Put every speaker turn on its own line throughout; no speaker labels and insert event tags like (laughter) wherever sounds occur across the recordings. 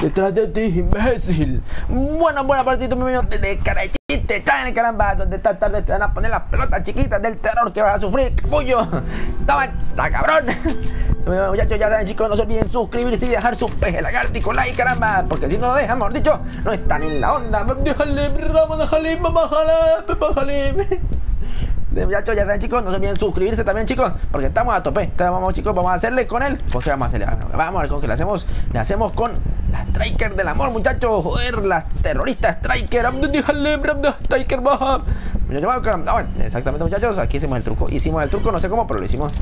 Detrás de ti, imbécil. Bueno, buena partida, mi niño. De carachite, caen caramba. Donde esta tarde te van a poner las pelotas chiquitas del terror que vas a sufrir. Capullo. Toma, está cabrón. (laughs) Muchachos, ya saben, chicos, no se olviden suscribirse y dejar su peje lagartico like, caramba. Porque si no lo dejan, mejor dicho, no están en la onda. Déjale, Ramón, déjale, bájale, bájale. Muchachos, ya saben chicos, no se olviden suscribirse también chicos, porque estamos a tope. Entonces, vamos chicos, vamos a hacerle con él. ¿Con qué vamos a hacerle? Vamos a ver con qué le hacemos. Le hacemos con la Striker del amor, muchachos. Joder, la terrorista Striker. Striker baja. Exactamente muchachos, aquí hicimos el truco. Hicimos el truco, no sé cómo, pero lo hicimos.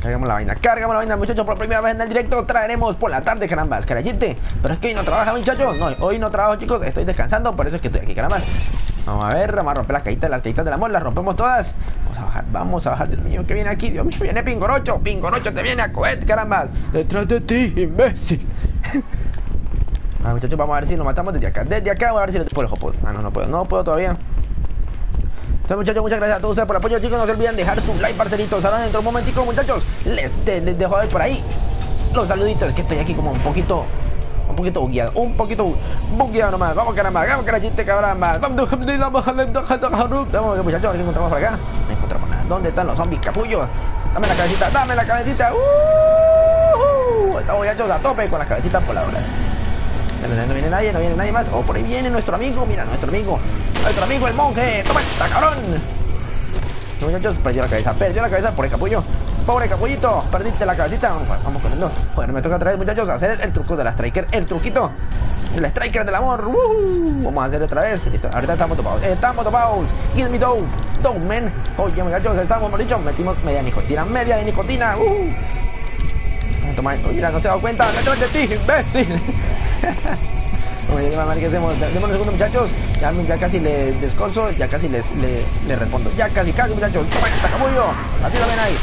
Cargamos la vaina, cargamos la vaina, muchachos. Por primera vez en el directo traeremos por la tarde, caramba, carayite. Pero es que hoy no trabaja, muchachos. No, hoy no trabajo, chicos. Estoy descansando, por eso es que estoy aquí, caramba. Vamos a ver, vamos a romper las cajitas, las cajitas del amor, las rompemos todas. Vamos a bajar, vamos a bajar. Dios mío, ¿qué viene aquí? Dios mío, viene Pingorocho. Pingorocho te viene a cohet, caramba. Detrás de ti, imbécil. (laughs) Muchachos, vamos a ver si lo matamos desde acá. Desde acá, vamos a ver si lo puedo. Ah, no, no puedo, no puedo todavía. Entonces, muchachos, muchas gracias a todos ustedes por apoyo, chicos. No se olviden dejar su like, parceritos. Ahora dentro de un momentico, muchachos, les, dejo ver por ahí los saluditos. Que estoy aquí como un poquito un poquito bugueado, un poquito bugueado nomás. Vamos caramba, vamos carachite caramba. Vamos, vamos muchachos, a ver qué encontramos por acá. No encontramos nada. ¿Dónde están los zombies capullos? Dame la cabecita, dame la cabecita. Uh, estamos muchachos a tope con las cabecitas voladoras. No viene nadie, no viene nadie más. Oh, por ahí viene nuestro amigo, mira, nuestro amigo. Nuestro amigo el monje. Toma esta cabrón. Muchachos, perdió la cabeza, perdió la cabeza por el capullo. Pobre capullito, perdiste la cabecita. Vamos, corriendo. Joder, me toca otra vez, muchachos, hacer el truco de la striker. El truquito. El striker del amor. Vamos a hacer otra vez. Listo, ahorita estamos topados. Estamos topados. Give me dough. Dough, men. Oye, muchachos, estamos, hemos dicho, metimos media nicotina. Media de nicotina. Toma, mira, no se ha dado cuenta. ¡Detrás de ti, imbécil! (laughs) ¿qué hacemos? Demos un segundo, muchachos. Ya, casi les desconso, ya casi les, les, respondo. Ya casi, casi, muchachos. Toma, está capullo. Así lo ven ahí.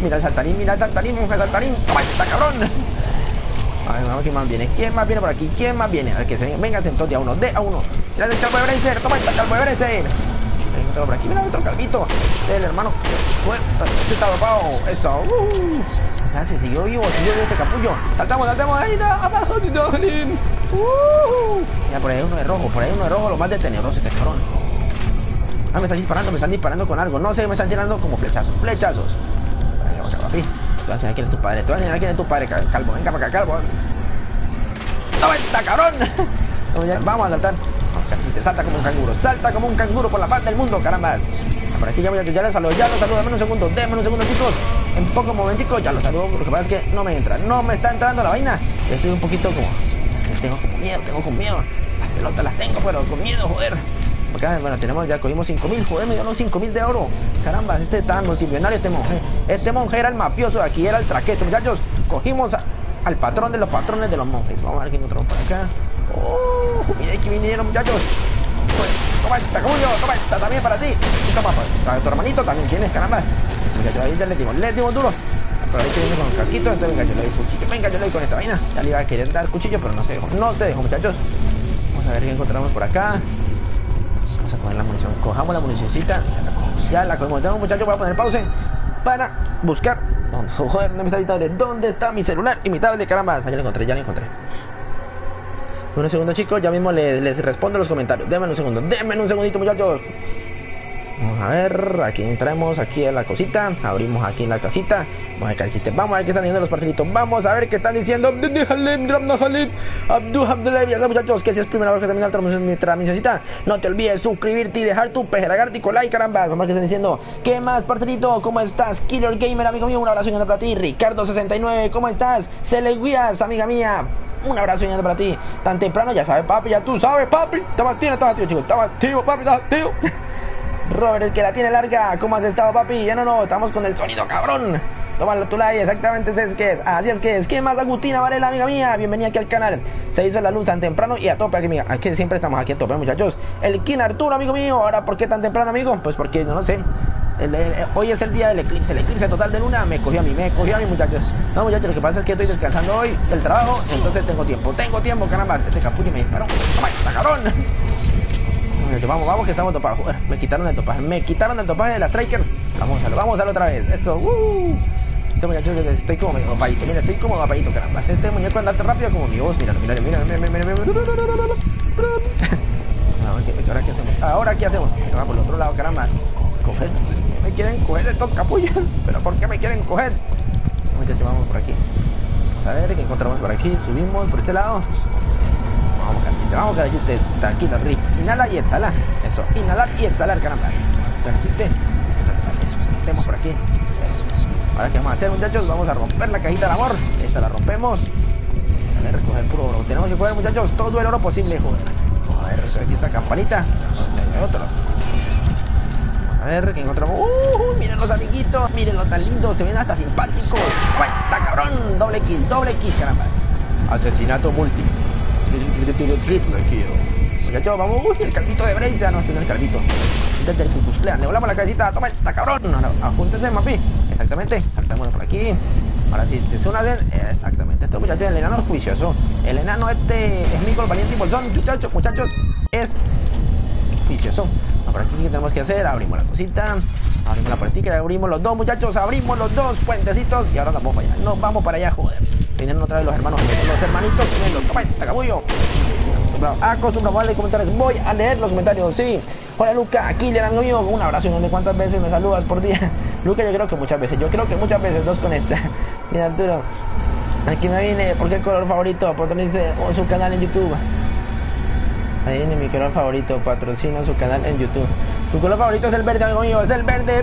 Mira el saltarín, mira el saltarín, monja saltarín. Toma, está cabrón. (laughs) A ver, vamos, ¿quién más viene? ¿Quién más viene por aquí? ¿Quién más viene? A ver, que se venga, entonces de a uno, de a uno. Mira el calvo de Brencer, toma, el calvo de Brencer. Venga, por aquí, mira otro calvito. El hermano. Este está dopado. Eso. Uh. Se siguió vivo, siguió vivo este capullo. Saltamos, saltamos ahí, abajo, Titolín. Uh. Ya por ahí uno de rojo, por ahí uno de rojo, lo más de tenebroso este cabrón. Ah, me están disparando, me están disparando con algo. No sé, me están tirando como flechazos, flechazos. Papi. Te voy a enseñar quién es tu padre, te voy a enseñar quién es tu padre, calvo. Venga para acá, calvo. ¡Toma esta, cabrón! (laughs) Vamos a saltar. Salta como un canguro, salta como un canguro por la paz del mundo, carambas. Por aquí ya, ya, ya los saludo, ya los saludo, denme un segundo, denme un segundo, chicos. En poco momentico ya los saludo, lo que que no me entra, no me está entrando la vaina. Estoy un poquito como, tengo como miedo, tengo con miedo. Las pelotas las tengo, pero con miedo, joder. Acá, bueno, tenemos, ya cogimos 5000, joder, me dieron 5000 de oro. Caramba, este tan multimillonario, este monje. Este monje era el mafioso aquí, era el traqueto, muchachos. Cogimos a, al patrón de los patrones de los monjes. Vamos a ver quién encontramos por acá. Oh, mira que vinieron, muchachos. Pues, toma esta, capullo, toma esta también para ti. Y toma, para tu hermanito también tienes, caramba. Ahí ya le dimos, le dimos duro. Pero ahí viene con el casquito, entonces venga, yo le doy cuchillo. Venga, yo le doy con esta vaina. Ya le iba a querer dar cuchillo, pero no se dejó. No se dejó, muchachos. Vamos a ver qué encontramos por acá. Vamos a coger la munición. Cojamos la municioncita. Ya la cogemos. Ya, muchachos, voy a poner pausa para buscar. (laughs) Joder, no me está editable. ¿Dónde está mi celular? Imitable, caramba. Ya lo encontré, ya lo encontré. Un segundo, chicos. Ya mismo les, respondo los comentarios. Denme un segundo. Denme un segundito, muchachos. Vamos a ver, aquí entramos aquí a la cosita, abrimos aquí en la casita, vamos a ver qué vamos a ver qué están diciendo los parcelitos, vamos a ver qué están diciendo. Ya muchachos, que si es primera vez que termina mi transmisión, no te olvides suscribirte y dejar tu pejeragártico like, caramba. Vamos a ver qué están diciendo. ¿Qué más, parcelito? ¿Cómo estás? Killer Gamer, amigo mío, un abrazo grande para ti. Ricardo69, ¿cómo estás? Guías, amiga mía. Un abrazo grande para ti. Tan temprano, ya sabes, papi, ya tú sabes, papi. Estaba activo, estaba activo, chicos. Estaba activo, papi, estaba activo. (laughs) Robert, el que la tiene larga, ¿cómo has estado, papi? Ya no, no, estamos con el sonido, cabrón. Tómalo tu like, exactamente es que es. Así es que es. ¿Qué más, Agustina Varela, amiga mía? Bienvenida aquí al canal. Se hizo la luz tan temprano y a tope aquí, amiga. Aquí siempre estamos aquí a tope, muchachos. El King Arturo, amigo mío. Ahora, ¿por qué tan temprano, amigo? Pues porque, no lo sé. Hoy es el día del eclipse, el eclipse total de luna me cogió a mí, me cogió a mí muchachos. No muchachos, lo que pasa es que estoy descansando hoy del trabajo, entonces tengo tiempo, tengo tiempo, caramba, este capullo me disparó. ¡Toma, está cabrón! Vamos, vamos, que estamos topados. Me quitaron el topaje. Me quitaron el topaje de la Striker. Vamos a hacerlo, vamos a hacerlo otra vez. Eso, uh. Este muchacho estoy como medio papadito. Mira, estoy como papadito, caramba. Este muñeco anda tan rápido como mi voz. Mira, mira, mira, mira, mira, mira, mira. Ahora qué hacemos. Ahora qué hacemos. Vamos por el otro lado, caramba. Coger. Me quieren coger estos capullos. (laughs) Pero ¿por qué me quieren coger? Muchachos, vamos por aquí. Vamos a ver qué encontramos por aquí. Subimos por este lado. Vamos, carajito. Vamos, carajito. Tranquilo, Rick. Inhala y exhala. Eso. Inhalar y exhalar, caramba. Carajito. Metemos por aquí. Eso. Ahora qué vamos a hacer, muchachos. Vamos a romper la cajita del amor. Esta la rompemos. A ver, recoger puro oro. Tenemos que coger, muchachos, todo el oro posible, joder. Ver, aquí esta campanita. Otro. A ver, ¿qué encontramos? ¡Uh! Miren los amiguitos, miren los tan lindos, se ven hasta simpáticos. ¡Está cabrón! Doble kill, doble kill, caramba. Asesinato multi. Triple. Muchachos, vamos, el calvito de Breisa, no, este no es el calvito. Desde el le volamos la cabecita, toma, está cabrón. Apúntense, mapi. Exactamente, saltamos por aquí. Ahora sí, te suena de... Exactamente, este muchacho, el enano es juicioso. El enano este es Nicol Valiente y Bolsón, muchachos, muchachos, es juicioso. Por aquí, ¿qué tenemos que hacer? Abrimos la cosita, abrimos la puertica, abrimos los dos, muchachos, abrimos los dos puentecitos y ahora vamos para allá. Nos vamos para allá, joder. Vienen otra vez los hermanos, los hermanitos, los cabullo. Acostumbramos a leer comentarios. Voy a leer los comentarios, sí. Hola Luca, aquí le dan mío un abrazo. ¿De cuántas veces me saludas por día? (laughs) Luca, yo creo que muchas veces. Yo creo que muchas veces, dos con esta. (laughs) Mira Arturo. Aquí me viene, ¿por qué color favorito? Patrocine su canal en YouTube. Ahí viene mi color favorito, patrocina su canal en YouTube. Su color favorito es el verde, amigo mío, es el verde.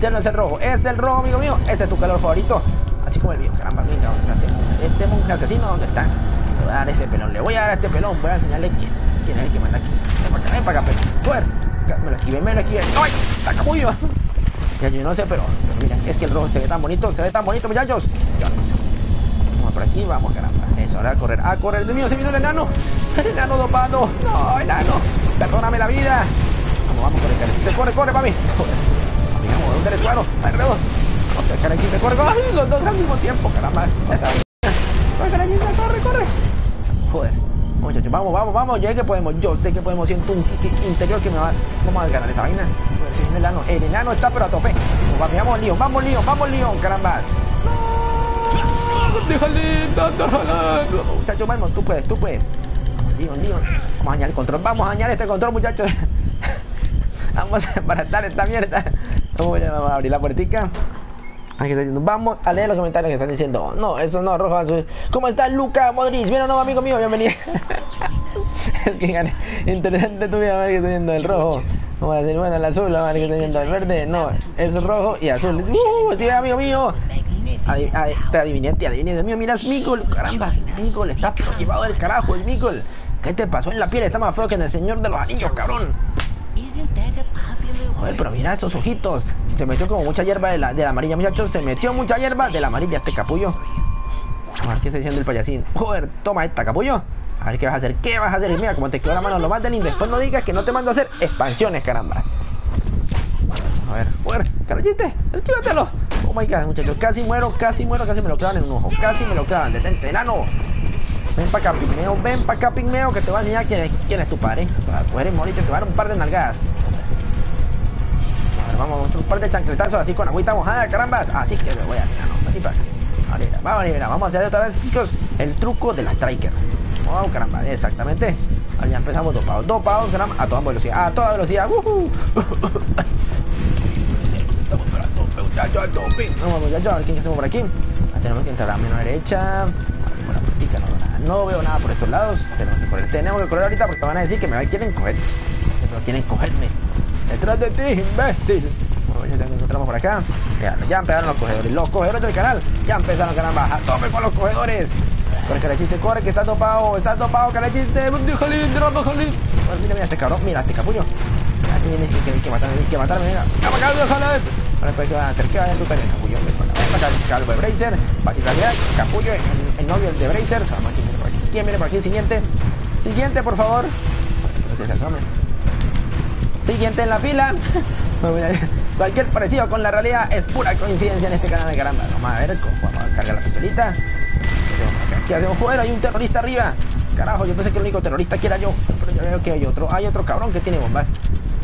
Ya no es el rojo, es el rojo, amigo mío. Ese es tu color favorito. Así como el mío, caramba, venga, este monje asesino, ¿dónde está? Le voy a dar ese pelón, le voy a dar este pelón, voy a enseñarle quién, quién es el que manda aquí. Ven para acá, para pelón. Joder, me lo esquivé, me lo esquivé. ¡Ay! ¡Está capullo! Ya yo no sé, pero, mira, es que el rojo se ve tan bonito, se ve tan bonito, muchachos. Vamos por aquí, vamos, caramba. Eso, ahora a correr, a correr. Dios mío, se vino el enano. El enano dopado. No, enano. Perdóname la vida. Vamos, vamos, corre, carajito. Corre, corre, papi. Joder. Vamos, ¿dónde eres claro? Alrededor. Vamos, carajito, corre. ¡Ay, los dos al mismo tiempo, caramba! Corre, corre, corre. Joder. Muchachos, vamos, vamos, vamos. Sé que podemos. Yo sé que podemos. Siento un interior que me va. Vamos a ganar esta vaina. El enano, el enano está pero a tope. Vamos, vamos, vamos, León, vamos, León, caramba. Déjale, déjale. Muchachos, vamos, tú puedes, tú puedes. Leon, Leon. Vamos a dañar el control, vamos a dañar este control, muchachos. (laughs) Vamos a embaratar esta mierda. Vamos a abrir la puertica. Vamos a leer los comentarios que están diciendo. No, eso no, rojo azul. ¿Cómo está Luca Modric? Mira, no, amigo mío, bienvenido. (laughs) es que. Interesante tu vida, a ver que viendo el rojo. Vamos a decir, bueno, el azul, a ver que viendo el verde. No, es rojo y azul. ¡Uh! Sí, amigo mío. Te adiviné, te adiviné. Dios mío, mira, es Mikol. Caramba, Mikol está llevado del carajo, el Mikol. ¿Qué te pasó en la piel? Está más feo que en el Señor de los Anillos, cabrón. Joder, pero mira esos ojitos. Se metió como mucha hierba de la, de la amarilla, muchachos. Se metió mucha hierba de la amarilla este capullo. A ver qué está diciendo el payasín. Joder, toma esta, capullo. A ver qué vas a hacer. ¿Qué vas a hacer? Mira, como te quedó la mano lo más de lindo. Después no digas que no te mando a hacer expansiones, caramba. A ver, joder, carachiste, esquívatelo. Oh my god, muchachos, casi muero, casi muero, casi me lo clavan en un ojo. Casi me lo clavan. Detente, enano. Ven para acá, pigmeo, ven para acá, pigmeo, que te va a enseñar quién es, quién es tu padre. Tú eres morito, te va a dar un par de nalgadas. A ver, vamos, un par de chancletazos así con agüita mojada, carambas. Así que me voy a tirar, no, así para acá. Vale, vamos, vamos a hacer otra vez, chicos, el truco de la striker. Vamos, caramba, exactamente. Ahora ya empezamos dopados, dopados, caramba, a toda velocidad, a toda velocidad. Uh (laughs) -huh. Vamos, muchachos, a ver quién hacemos por aquí. Tenemos que entrar a mano derecha. La no, veo nada por estos lados. Tenemos que correr, tenemos que correr ahorita porque van a decir que me quieren coger. Que quieren cogerme. Detrás de ti, imbécil. Bueno, ya encontramos por acá. Ya, ya empezaron los cogedores. Los cogedores del canal. Ya empezaron, caramba. A tope con los cogedores. Corre, carachiste, corre, que está topado. Está topado, carachiste. Déjale, drama, jale. Mira, mira este cabrón. Mira este capullo. Aquí viene que, que, que matarme, que matarme. Mira. ¡Ya, acá, déjale! Ahora pues van a hacer que vayan tú también, capullo. Ven para acá, calvo de Bracer. Paquitalidad, capullo, el, novio de Bracer. Por aquí. ¿Quién viene por aquí? Siguiente. Siguiente, por favor. Siguiente en la fila. (laughs) Cualquier parecido con la realidad es pura coincidencia en este canal de caramba. Vamos a ver, vamos a cargar la pistolita. Aquí hacemos joder, hay un terrorista arriba. Carajo, yo pensé que el único terrorista aquí era yo. Pero yo veo que hay otro. Hay otro cabrón que tiene bombas.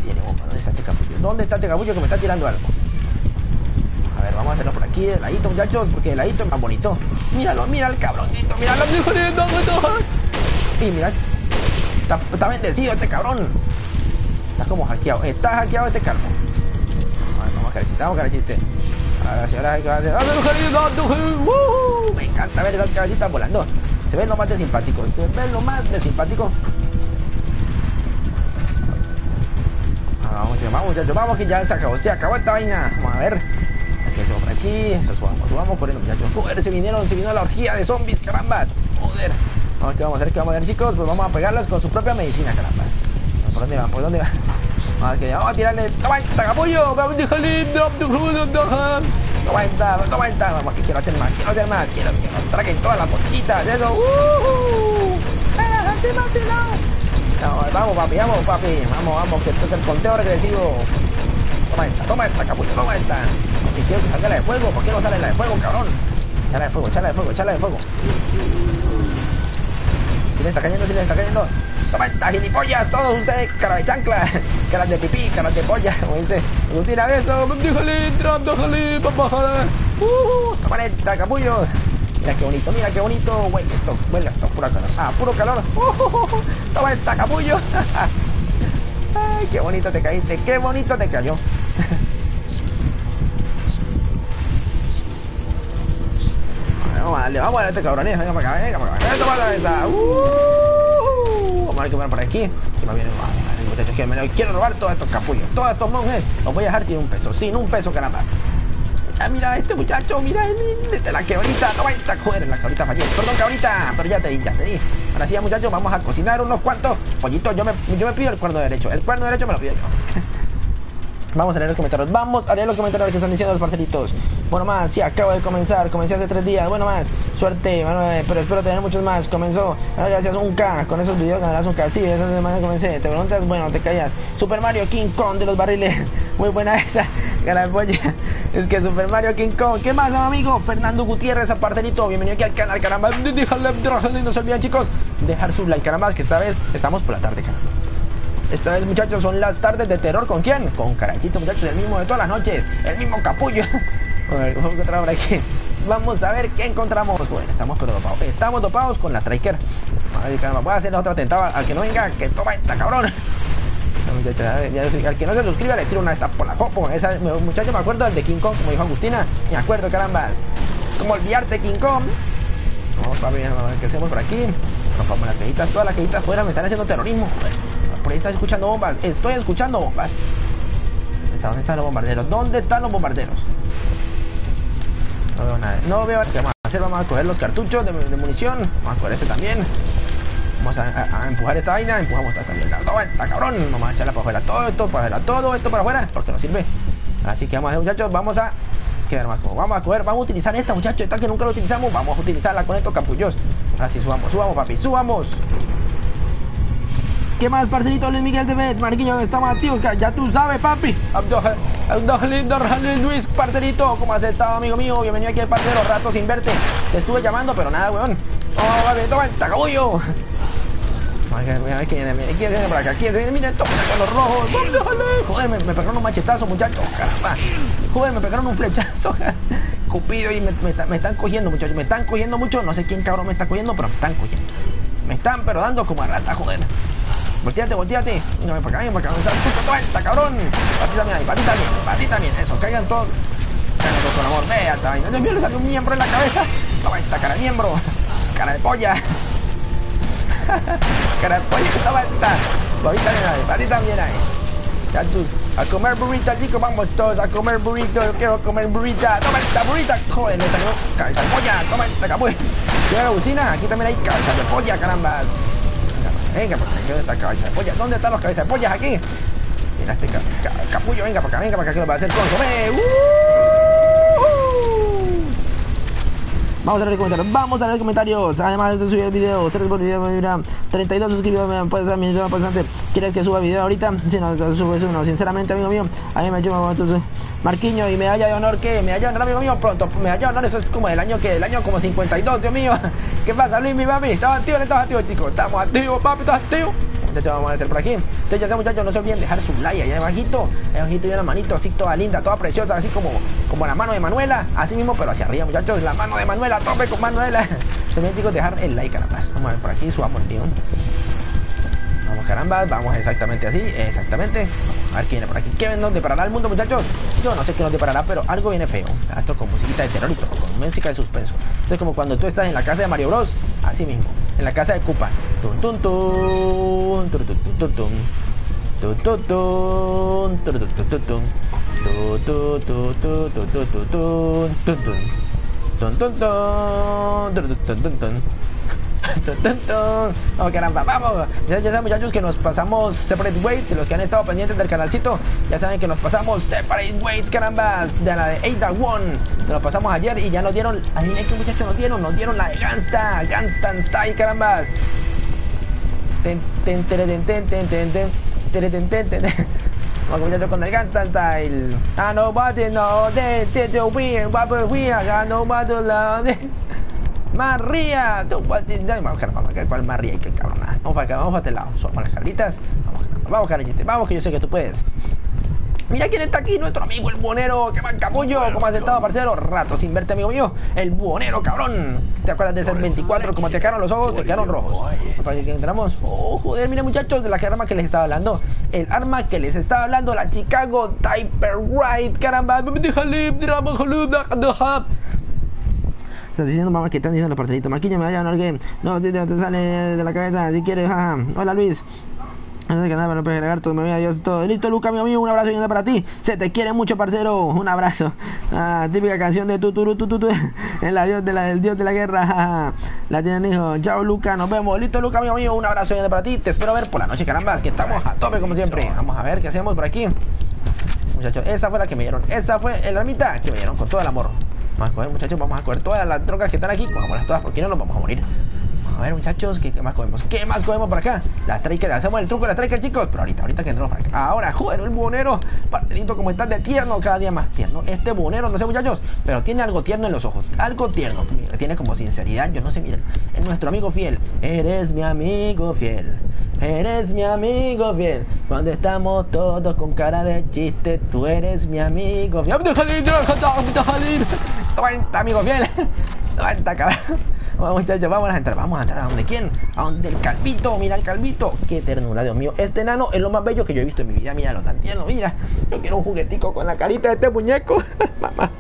Tiene bombas. ¿Dónde está este capullo? ¿Dónde está este capullo que me está tirando algo? vamos a hacerlo por aquí, de ladito, muchachos, porque de ladito es más bonito. Míralo, mira el cabroncito, míralo, y mira, está, bendecido este cabrón. Está como hackeado, está hackeado este cabrón. Vamos a chiste, vamos a chiste. Ahora sí, ahora hay. Me encanta ver esas cabecitas volando. Se ve lo más de simpático, se ve lo más de simpático. Vamos, vamos, muchachos, vamos que ya se acabó, se acabó esta vaina. Vamos a ver. Aquí hacemos por aquí, eso subamos, subamos corriendo, muchachos. Joder, se vinieron, se vino la orgía de zombies, carambas. Joder. Vamos, ¿qué vamos a hacer? ¿Qué vamos a hacer, chicos? Pues vamos a pegarlas con su propia medicina, carambas. ¿Por dónde van? ¿Por dónde van? Que vamos a tirarle. ¡Toma capullo! ¡Vamos, déjale! ¡Toma! ¡Toma! Vamos, que quiero hacer más, quiero hacer más. Quiero que nos traguen todas las botellitas. ¡Eso! ¡Uh! No, vamos, papi, vamos, papi. Vamos, vamos, que esto es el conteo regresivo. Toma esta, toma esta, capullo, toma esta. Si quiero que salga la de fuego, ¿por qué no sale la de fuego, cabrón? Echala de fuego, echala de fuego, echala de fuego. Si le está cayendo, si le está cayendo. Toma esta gilipollas, todos ustedes, cara de chancla, (laughs) caras de pipí, caras de polla, como dice. No tira eso, déjale, entrando, déjale, papá, uh, toma esta, capullo. Mira qué bonito, mira qué bonito. Huele esto, huele esto, puro calor. Ah, puro calor. (laughs) Uh, toma esta, capullo. (laughs) Ay, qué bonito te caíste, qué bonito te cayó. Vamos a darle, vamos a darle a este cabrones, venga para acá, venga para acá, toma la esa. Uh, vamos a ver qué van por aquí. Que quiero robar todos estos capullos, todos estos monjes. Los voy a dejar sin un peso, sin un peso, caramba. Ah, mira este muchacho, mira, de la quebrita, toma esta, joder, la cabrita falló. Perdón, cabrita, pero ya te di, ya te di. Ahora sí, muchachos, vamos a cocinar unos cuantos pollitos. Yo me, yo me pido el cuerno derecho, el cuerno derecho me lo pido yo. (laughs) Vamos a leer los comentarios. Vamos a leer los comentarios que están diciendo los parcelitos. Bueno, más, sí, acabo de comenzar. Comencé hace tres días. Bueno, más, suerte. Pero espero tener muchos más. Comenzó. Ah, gracias, un K. Con esos videos ganarás un K. Sí, esa semana comencé. Te preguntas, bueno, te callas. Super Mario King Kong de los barriles. (laughs) Muy buena esa. polla. Es que Super Mario King Kong. ¿Qué más, amigo? Fernando Gutiérrez, parcelito. Bienvenido aquí al canal, caramba. No se olviden, chicos, dejar su like, caramba, que esta vez estamos por la tarde, caramba. Esta vez, muchachos, son las tardes de terror. ¿Con quién? Con Carachito, muchachos, el mismo de todas las noches. El mismo capullo. (laughs) vamos a ver qué encontramos. Bueno, estamos pero dopados. Estamos dopados con la Striker. A ver, caramba, voy a hacer otra tentada. Al que no venga, que toma esta cabrón. al que no se suscriba le tiro una de estas por la copa. Esa, muchacho, me acuerdo del de King Kong, como dijo Agustina. Me acuerdo, carambas. Como olvidarte King Kong. Vamos a ver qué hacemos por aquí. Nos vamos las cajitas, todas las cajitas afuera me están haciendo terrorismo por ahí escuchando bombas. Estoy escuchando bombas. ¿Dónde están los bombarderos? ¿Dónde están los bombarderos? No veo nada. No veo qué vamos a hacer. Vamos a coger los cartuchos de, munición. Vamos a coger este también. Vamos a, empujar esta vaina. Empujamos esta también. Esta cabrón. Vamos a echarla para afuera. Todo esto para afuera. Todo esto para afuera. Porque no sirve. Así que vamos a hacer, muchachos. Vamos a. Vamos a coger. Vamos a utilizar esta, muchachos. Esta que nunca lo utilizamos. Vamos a utilizarla con estos capullos. Así subamos. Subamos, papi. Subamos. ¿Qué más, parcerito Luis Miguel de Vez? Marquinhos, estamos activos, ya tú sabes, papi. Luis, parcerito, ¿cómo has estado, amigo mío? Bienvenido aquí al parcero, rato sin verte. Te estuve llamando, pero nada, weón. Oh, papi, toma el tacabullo. Quién viene por acá, quién viene, miren, toma con los rojos. Joder, me, pegaron un machetazo, muchachos, caramba. Joder, me pegaron un flechazo. (laughs) Cupido y me, me están cogiendo, muchachos, me están cogiendo mucho. No sé quién cabrón me está cogiendo, pero me están cogiendo. Me están pero dando como a rata, joder. Volteate, volteate. Venga, para acá, para acá. Toma esta, cabrón. Para ti también, para ti también, para también. Eso, caigan todos. Caigan todos con amor. Vea esta vaina. Dios mío, le salió un miembro en la cabeza. Toma esta cara de miembro. Cara de polla. (laughs) cara de polla, toma esta. Para ti también ahí, para ti ahí. A comer burrita, chicos, vamos todos a comer burrito. Yo quiero comer burrita. Toma esta burrita. Joder, le salió cabeza de polla. Toma esta capuy. ¿Qué Agustina? Aquí también hay cabeza de polla, carambas. Venga, porque ¿dónde está cabeza de polla? ¿Dónde están los cabezas de pollas aquí? Mira este capullo, venga para acá, venga para acá que lo va a hacer consomé. ¡Uh! Vamos a leer comentarios, vamos a leer comentarios. Además de subir el video, 3 por video, 32 suscribidos, puedes dar mi video. ¿Quieres que suba video ahorita? Si no, subes uno. Sinceramente, amigo mío, a mí me ayuda entonces. Marquiño y medalla de honor, ¿qué? Medalla de honor, amigo mío, pronto. Medalla de honor, eso es como el año que, el año como 52, Dios mío. (laughs) ¿Qué pasa, Luis, mi papi? Estamos activos, estamos activos, chicos. Estamos activos, papi, estamos activos. Muchachos, vamos a hacer por aquí. Entonces, ya sea, muchachos, no se olviden dejar su like ahí abajito. Ahí abajito y una manito así toda linda, toda preciosa, así como, como la mano de Manuela. Así mismo, pero hacia arriba, muchachos. La mano de Manuela, tope con Manuela. (laughs) También, chicos, dejar el like, caramba. Vamos a ver por aquí, subamos el tío. Vamos, caramba, vamos exactamente así, exactamente. A ver qué viene por aquí. ¿Qué nos deparará el mundo, muchachos? Yo no sé qué nos deparará, pero algo viene feo. Esto con musiquita de terror con música de suspenso. Esto es como cuando tú estás en la casa de Mario Bros. Así mismo, en la casa de Koopa. Tun. No, (laughs) oh, caramba, vamos. Ya, saben, muchachos, que nos pasamos Separate Weights. Los que han estado pendientes del canalcito, ya saben que nos pasamos Separate Weights, caramba, de la de Ada One. Nos pasamos ayer y ya nos dieron. Adivinen qué muchachos nos dieron. Nos dieron la de Gangsta, Gangsta Style, caramba. Ten, ten, ten, ten, ten, ten, ten. (laughs) Vamos muchachos con el Gangnam Style. I nobody know that, that we, but we, I nobody love María, caramba, cuál María, qué cabrón. Vamos para acá, vamos para este lado. Somos las carlitas. Vamos, vamos, carillete, vamos que yo sé que tú puedes. Mira quién está aquí, nuestro amigo el buonero, que man capullo, ¿cómo has estado, parcero? Rato sin verte, amigo mío, el buonero, cabrón. ¿Te acuerdas de ese 24? Como te quedaron los ojos, te quedaron rojos. Para que entramos. Oh, joder, mira muchachos, de la arma que les estaba hablando. El arma que les estaba hablando, la Chicago Typer Right, caramba. Estás diciendo, mamá, que están diciendo los parcelitos. Marquillo, me vaya a hablar que no te, te, sale de la cabeza si quieres. Jaja. Hola, Luis. No sé qué nada, no puedes agregar todo, me voy a Dios todo. Listo, Luca, mi amigo, un abrazo grande para ti. Se te quiere mucho, parcero. Un abrazo. Ah, típica canción de tuturu tututu. En la dios de la del dios de la guerra. La tienen hijo. Chao, Luca, nos vemos. Listo, Luca, mi amigo, un abrazo grande para ti. Te espero ver por la noche, carambas, que estamos a tope como siempre. Vamos a ver qué hacemos por aquí. Muchachos, esa fue la que me dieron. Esa fue el ermita que me dieron con todo el amor. Vamos a coger, muchachos, vamos a coger todas las drogas que están aquí. Cogámoslas todas porque no nos vamos a morir. A ver, muchachos, ¿qué, más comemos? ¿Qué más comemos por acá? La striker, hacemos el truco de la striker, chicos. Pero ahorita, ahorita que entramos para acá. Ahora, joder, el bonero. Parcelito, como está de tierno, cada día más tierno. Este bonero, no sé, muchachos, pero tiene algo tierno en los ojos. Algo tierno. Tiene como sinceridad, yo no sé, miren. Es nuestro amigo fiel. Eres mi amigo fiel. Eres mi amigo fiel. Cuando estamos todos con cara de chiste, tú eres mi amigo fiel. ¡Cuenta, amigo fiel! (laughs) ¡Cuenta, cabrón! Vamos, muchachos, vamos a entrar. Vamos a entrar a donde quién? A donde el calvito. Mira el calvito. Qué ternura, Dios mío. Este enano es lo más bello que yo he visto en mi vida. Mira lo tan tierno. Mira. Yo quiero un juguetico con la carita de este muñeco. (laughs) Mamá.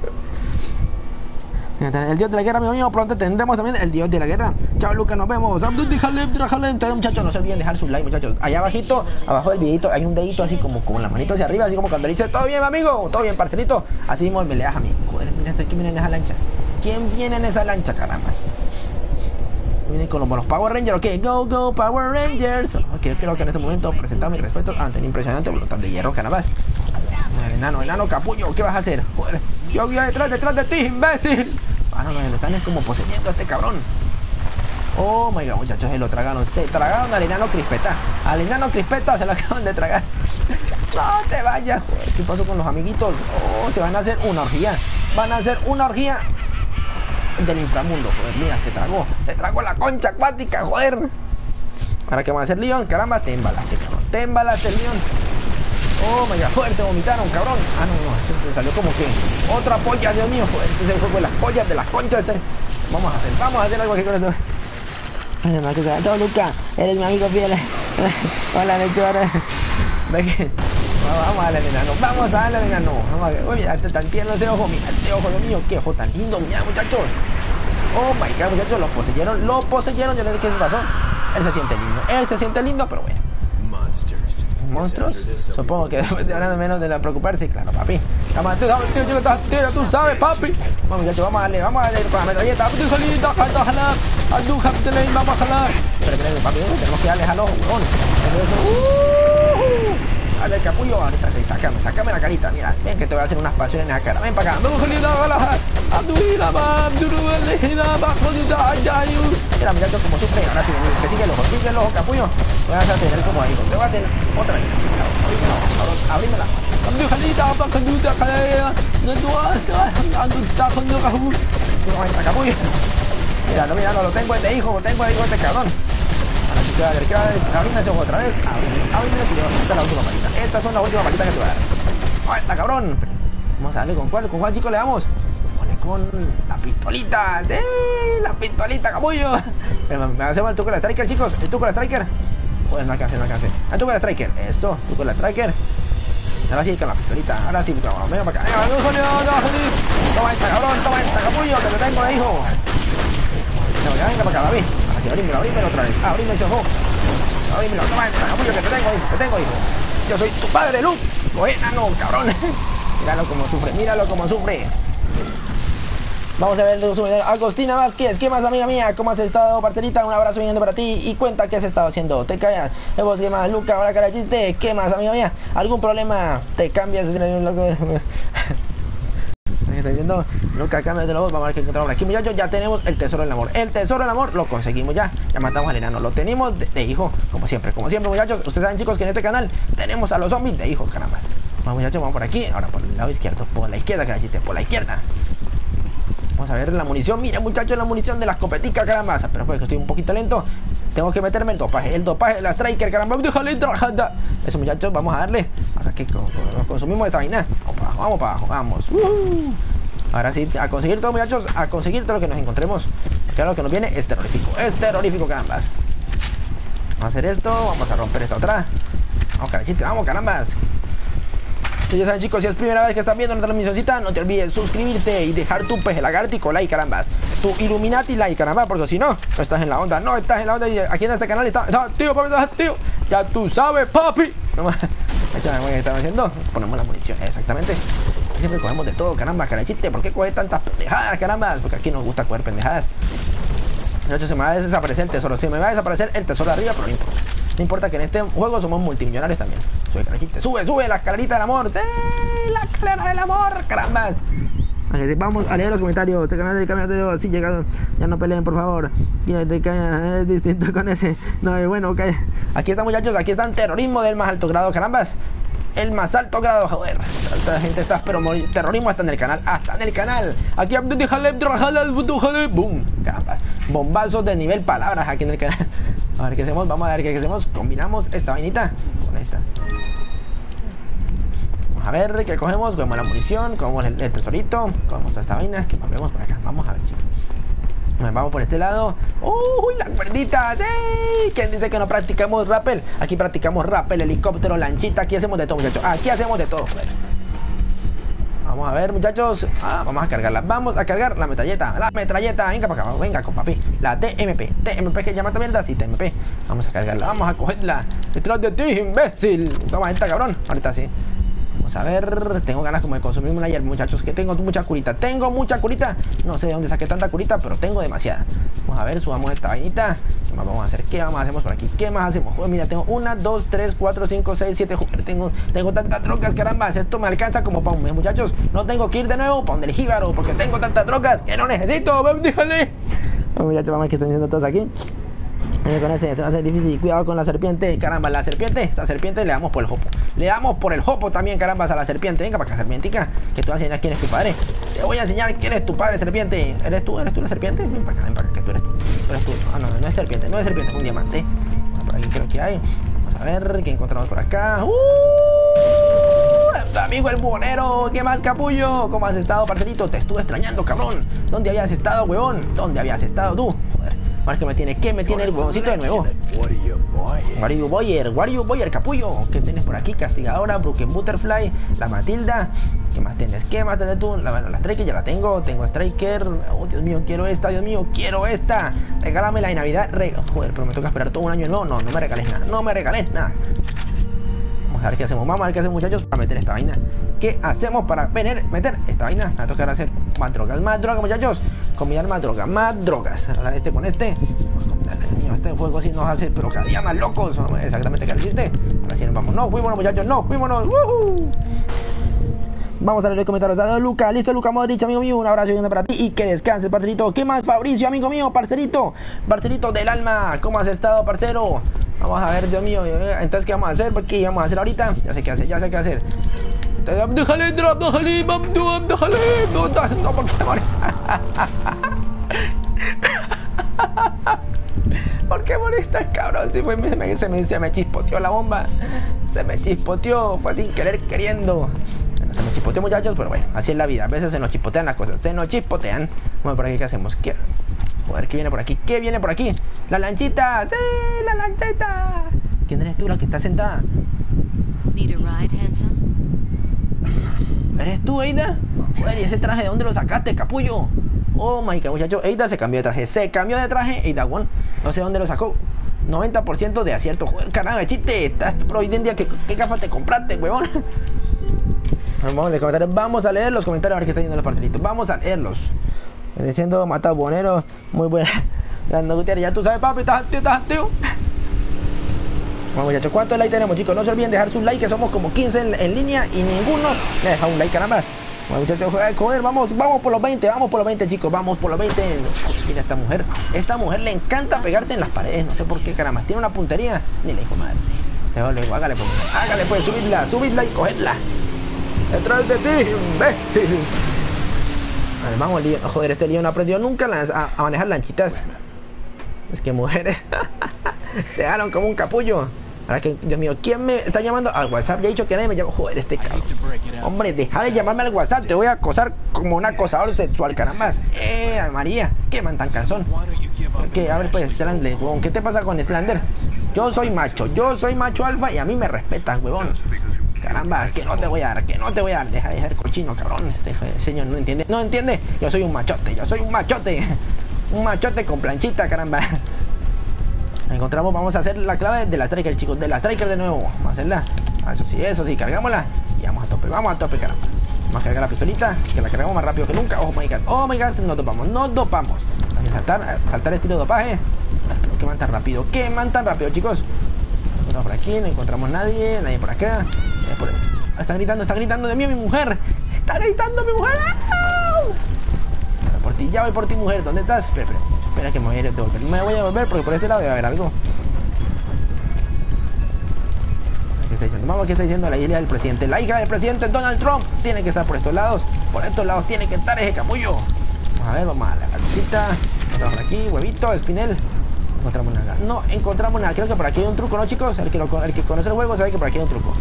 El dios de la guerra, mi amigo, pronto tendremos también el dios de la guerra. Chao, Lucas, nos vemos. Entonces, muchachos, no se olviden dejar su like, muchachos. Allá abajito, abajo del videito, hay un dedito así como con la manito hacia arriba, así como cuando dice, todo bien, amigo, todo bien, parcelito. Así mismo me le das a mí. Joder, mira, ¿quién viene en esa lancha? ¿Quién viene en esa lancha, carambas? Vienen con los, Power Rangers, ok, go, go, Power Rangers. Ok, creo que en este momento presentamos mi respeto ante el impresionante voluntad de hierro, carambas. Enano, enano capullo, ¿qué vas a hacer? Joder, yo voy detrás, detrás de ti, imbécil. Ah, no, lo están como poseyendo a este cabrón. Oh my god, muchachos, se lo tragaron. Se tragaron al enano crispeta. Al enano crispeta se lo (laughs) acaban de tragar. no te vayas, joder. ¿Qué pasó con los amiguitos? Oh, se van a hacer una orgía. Van a hacer una orgía del inframundo, joder. Mira, te tragó. Te tragó la concha acuática, joder. Ahora que van a hacer león, caramba, te embalaste, cabrón. Te embalaste, león. Oh my god, joder, te vomitaron, cabrón. Ah, no, no, esto salió como que otra polla, Dios mío, este se fue con las pollas de las conchas. Este... Vamos a hacer, vamos a hacer algo aquí con esto. No, que todo Luca, eres mi amigo fiel. (laughs) Hola, lector. (laughs) Vamos a darle enano, vamos a darle enano. Vamos a ver, oye, este tan tierno ese ojo, mira este ojo, Dios mío, qué ojo tan lindo, mira, muchachos. Oh my god, muchachos, lo poseyeron, lo poseyeron, yo no sé qué pasó. Él se siente lindo, él se siente lindo, pero bueno monstruos. Supongo que después de hablar menos de la preocuparse, claro, papi. Vamos, tú sabes, tío, tío, tú sabes, papi. Vamos, muchachos, vamos a darle, vamos a darle con la metralleta. Vamos a jalar. Pero, pero, papi, tenemos que darle a los huevones. Dale, capullo, ahorita sí, sácame, sácame la carita, mira, ven. Que te voy a hacer unas pasiones en la cara, ven para acá, Mira, muchachos, como sufre, ahora sí, que sigue el ojo, sigue el ojo, capullo, voy a tener como ahí, te voy a tener otra vez, abrímela, abrímela, Mira, no, mira, no, lo tengo este hijo, lo tengo ahí, este cabrón. ¿Qué va a hacer? ¿Qué va a hacer? Abrime ese otra vez. Es la última palita. Estas son las últimas palitas que te voy a dar. ¡Ay, está cabrón! Vamos a darle con cuál, con cuál chico le damos. Con la pistolita. La pistolita, capullo. (laughs) Me hacemos el truco de la striker, chicos. El truco de la striker. Pues no alcance, no alcance. El truco de la striker. Eso, truco de la striker. Ahora sí con la pistolita. Ahora sí. Venga. Venga, no, no, no, esta, cabrón. Toma esta, capullo. Que te tengo hijo. Para acá, David. Así, abrímelo, abrímelo otra vez. Abrime ese ojo. Abrímelo. Toma esta, capullo, que te tengo ahí. Te tengo, hijo. Yo soy tu padre, Luke. Buena, no, cabrón. (laughs) Míralo como sufre, míralo como sufre. Vamos a ver Agostina Vázquez, ¿qué más amiga mía? ¿Cómo has estado, parcerita? Un abrazo viniendo para ti y cuenta qué has estado haciendo. Te callas. Vos, ¿qué más? Luca, ahora cara chiste. ¿Qué más, amiga mía? ¿Algún problema? Te cambias. (laughs) (laughs) Luca, cambia de la voz. Vamos a ver qué encontramos aquí, muchachos. Ya tenemos el tesoro del amor. El tesoro del amor lo conseguimos ya. Ya matamos al enano. Lo tenemos de, hijo, como siempre. Como siempre, muchachos. Ustedes saben, chicos, que en este canal tenemos a los zombies de hijo, caramba. Vamos muchachos, vamos por aquí. Ahora por el lado izquierdo. Por la izquierda, chiste. Por la izquierda. Vamos a ver la munición. Mira, muchachos, la munición de la escopetica, caramba. Pero fue que estoy un poquito lento. Tengo que meterme el dopaje. El dopaje de la striker, caramba. Déjale. Eso, muchachos, vamos a darle. Hasta que consumimos esta vaina. Vamos para abajo, vamos para abajo, vamos. Uh. Ahora sí, a conseguir todo, muchachos. A conseguir todo lo que nos encontremos. Claro, lo que nos viene es terrorífico. Es terrorífico, carambas. Vamos a hacer esto. Vamos a romper esta otra. Vamos, carachito, vamos, carambas. Ya saben chicos, si es primera vez que están viendo nuestra transmisioncita, no te olvides suscribirte y dejar tu peje lagartico like, carambas. Tu Illuminati like, caramba, porque si no, no estás en la onda, no estás en la onda. Y aquí en este canal está, está papi, tío. Ya tú sabes, papi. No más. ¿Qué están haciendo? Ponemos la munición, exactamente. Siempre cogemos de todo, caramba, carachite. ¿Por qué coges tantas pendejadas, carambas? Porque aquí nos gusta coger pendejadas. De hecho, se me va a desaparecer el tesoro. Se me va a desaparecer el tesoro de arriba, pero no importa. No importa que en este juego somos multimillonarios también. Sube, carachita. Sube, sube la escalerita del amor. ¡Sí! La escalera del amor, carambas. Vamos a leer los comentarios. Te cambias de cámara así llegado. Ya no peleen, por favor. Ya te es distinto con ese. No, bueno, ok. Aquí están, muchachos. Aquí están terrorismo del más alto grado, carambas. El más alto grado, joder. La gente está, pero terrorismo está en el canal. Hasta en el canal. Aquí boom. Carambas. Bombazos de nivel palabras aquí en el canal. A ver qué hacemos. Vamos a ver qué hacemos. Combinamos esta vainita con esta. Vamos a ver qué cogemos. Cogemos la munición. Cogemos el, tesorito. Cogemos esta vaina. Que vemos por acá. Vamos a ver, chicos. Vamos por este lado. ¡Uy, las cuerditas! ¡Ey! ¿Quién dice que no practicamos rappel? Aquí practicamos rappel, helicóptero, lanchita. Aquí hacemos de todo, muchachos. Aquí hacemos de todo. Vamos a ver, muchachos. Ah, vamos a cargarla. Vamos a cargar la metralleta. La metralleta. Venga para acá. Venga, con papi. La TMP. TMP que llama también Sí, TMP. Vamos a cargarla. Vamos a cogerla. Detrás de ti, imbécil. Toma, esta cabrón. Ahorita sí. Vamos a ver, tengo ganas como de consumirme una ayer, muchachos, que tengo mucha curita. Tengo mucha curita. No sé de dónde saqué tanta curita, pero tengo demasiada. Vamos a ver, subamos esta vainita. ¿Qué más vamos a hacer? ¿Qué más hacemos por aquí? ¿Qué más hacemos? mira, tengo una, dos, tres, cuatro, cinco, seis, siete. Tengo, tengo tantas trocas, caramba. Esto me alcanza como para un muchachos. No tengo que ir de nuevo para donde el jíbaro, porque tengo tantas trocas que no necesito. Déjale. Muchachos, vamos a están viendo todos aquí con ese, esto va a ser difícil. Cuidado con la serpiente. Caramba, la serpiente. Esta serpiente le damos por el jopo. Le damos por el jopo también, caramba, a la serpiente. Venga para acá, serpientica. Que tú vas a enseñar quién es tu padre. Te voy a enseñar quién es tu padre, serpiente. ¿Eres tú? ¿Eres tú la serpiente? Ven para acá, ven para acá, que tú eres tú. eres tú. Ah, no, no es serpiente. No es serpiente, es un diamante. por aquí creo que hay. Vamos a ver qué encontramos por acá. ¡Uh! amigo el buhonero, ¿qué más capullo? ¿Cómo has estado, parcelito? Te estuve extrañando, cabrón. ¿Dónde habías estado, huevón? ¿Dónde habías estado tú? Más que me tiene, ¿qué me tiene el huevoncito de nuevo? Wario Boyer, Wario Boyer, capullo. ¿Qué tienes por aquí? Castigadora, Broken Butterfly, la Matilda. ¿Qué más tienes? ¿Qué más tienes tú? La, la Striker ya la tengo. Tengo Striker. Oh, Dios mío, quiero esta, Dios mío, quiero esta. Regálamela en Navidad. Joder, pero me toca esperar todo un año. No, no, no me regales nada. No me regales nada. Vamos a ver qué hacemos. Vamos a ver qué hacemos, muchachos, para meter esta vaina. ¿Qué hacemos para meter, meter esta vaina? Va a tocar hacer más drogas, más drogas, muchachos. Combinar más drogas, más drogas. Este con este. Este juego así nos hace, pero cada día más locos. Exactamente, ¿qué hiciste? Ahora sí vamos. No, fuímonos, muchachos, no, fuímonos. Vamos a leer el comentario de Luca. Listo, Luca Modric, amigo mío. Un abrazo grande para ti y que descanses, parcerito. ¿Qué más, Fabricio, amigo mío? Parcerito. Parcerito del alma. ¿Cómo has estado, parcero? Vamos a ver, Dios mío. Entonces, ¿qué vamos a hacer? ¿Qué vamos a hacer ahorita? Ya sé qué hacer, ya sé qué hacer. déjale, déjale, déjale. No, no, ¿por qué (laughs) ¿Por qué molesta el cabrón. Sí, fue, se, me, se, me, se me chispoteó la bomba. Se me chispoteó, fue sin querer queriendo. Se me chispoteó muchachos, pero bueno, así es la vida. A veces se nos chispotean las cosas. Se nos chispotean. Bueno, por aquí, ¿qué hacemos? ¿Qué? Ver, ¿qué viene por aquí? ¿Qué viene por aquí? ¡La lanchita! ¡Sí! ¡La lanchita! ¿Quién eres tú la que está sentada?
Need a ride, handsome?
¿Eres tú, Eida? Joder, ¿y ese traje de dónde lo sacaste, capullo? Oh my god, muchacho. Eida se cambió de traje. Se cambió de traje, Eida One. No sé dónde lo sacó. 90% de acierto. Joder, caramba, chiste. Estás prohibiendo ¿Qué, ¿Qué gafas te compraste, huevón? Vamos a leer los comentarios a ver qué está yendo los parcelitos. Vamos a leerlos. Diciendo mata bonero. Muy buena. (laughs) Dando Gutiérrez, ya tú sabes, papi, estás activo, estás activo. Bueno muchachos, ¿cuántos likes tenemos chicos? No se olviden dejar sus likes, que somos como 15 en, línea y ninguno me ha dejado un like caramba. Bueno muchachos, joder, vamos, vamos por los 20, vamos por los 20 chicos, vamos por los 20. Mira esta mujer, esta mujer le encanta pegarse en las paredes, no sé por qué caramba, tiene una puntería, ni le dijo madre. Luego, hágale pues, hágale pues, subidla, subidla y cogedla. Detrás de ti, imbécil. A ver, vamos, lío. Joder, este lío no aprendió nunca a, a manejar lanchitas. Es que mujeres (laughs) dejaron como un capullo. Ahora que, Dios mío, ¿quién me está llamando al WhatsApp? Ya he dicho que nadie me llama. Joder, este cabrón. Hombre, deja de llamarme al WhatsApp. Te voy a acosar como un acosador sexual, caramba. Eh, María, qué man tan calzón. Que, a ver, pues, Slander, huevón. ¿Qué te pasa con Slander? Yo soy macho, yo soy macho alfa y a mí me respetan, huevón. Caramba, que no te voy a dar, que no te voy a dar. Deja de ser cochino, cabrón. Este señor no entiende. No entiende. Yo soy un machote, yo soy un machote. (laughs) Un machote con planchita, caramba. (laughs) Encontramos, vamos a hacer la clave de la striker, chicos. De la striker de nuevo. Vamos a hacerla. Ah, eso sí, eso sí, cargámosla. Y vamos a tope, vamos a tope, caramba. Vamos a cargar la pistolita, que la cargamos más rápido que nunca. Oh my god, oh my god, nos dopamos, nos dopamos. Vamos a saltar, saltar estilo dopaje. Pero queman tan rápido, queman tan rápido, chicos. Por aquí, no encontramos nadie, nadie por acá. Por... Está gritando, está gritando de mí mi mujer. Está gritando mi mujer. Por ti, ya voy por ti, mujer. ¿Dónde estás? Espera, espera. Que me voy a devolver. Me voy a devolver porque por este lado debe haber algo. ¿Qué está diciendo? Vamos, ¿qué está diciendo la hija del presidente? La hija del presidente Donald Trump tiene que estar por estos lados. Por estos lados tiene que estar ese capullo. Vamos a ver, vamos a la gallita. Encontramos aquí, huevito, espinel. Encontramos nada. No encontramos nada. Creo que por aquí hay un truco, ¿no, chicos? El que, lo, el que conoce el juego sabe que por aquí hay un truco.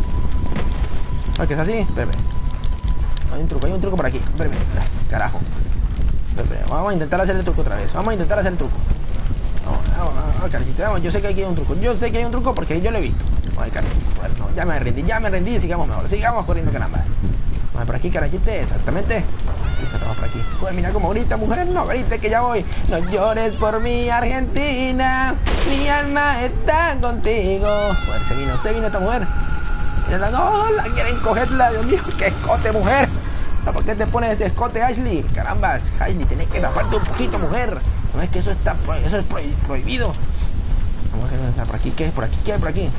¿A que es así? Espérame. Hay un truco, hay un truco por aquí. Espérame. Carajo. Vamos a intentar hacer el truco otra vez. Vamos a intentar hacer el truco. Vamos, vamos, vamos, yo sé que aquí hay un truco. Yo sé que hay un truco porque yo lo he visto. Vamos, Bueno, ya me rendí, ya me rendí. Sigamos mejor. Sigamos corriendo, caramba. Por aquí, carachite, exactamente. Estamos por aquí. Mira cómo grita, mujeres. No grite que ya voy. No llores por mi Argentina. Mi alma está contigo. Joder, se vino, se vino esta mujer. Mira, no, la quieren cogerla. Dios mío, qué escote, mujer. ¿Por qué te pones ese escote, Ashley? Caramba, Ashley, tienes que taparte un poquito, mujer. No es que eso está eso es prohibido. Vamos a ver por aquí, ¿qué es por aquí? ¿Qué hay por aquí?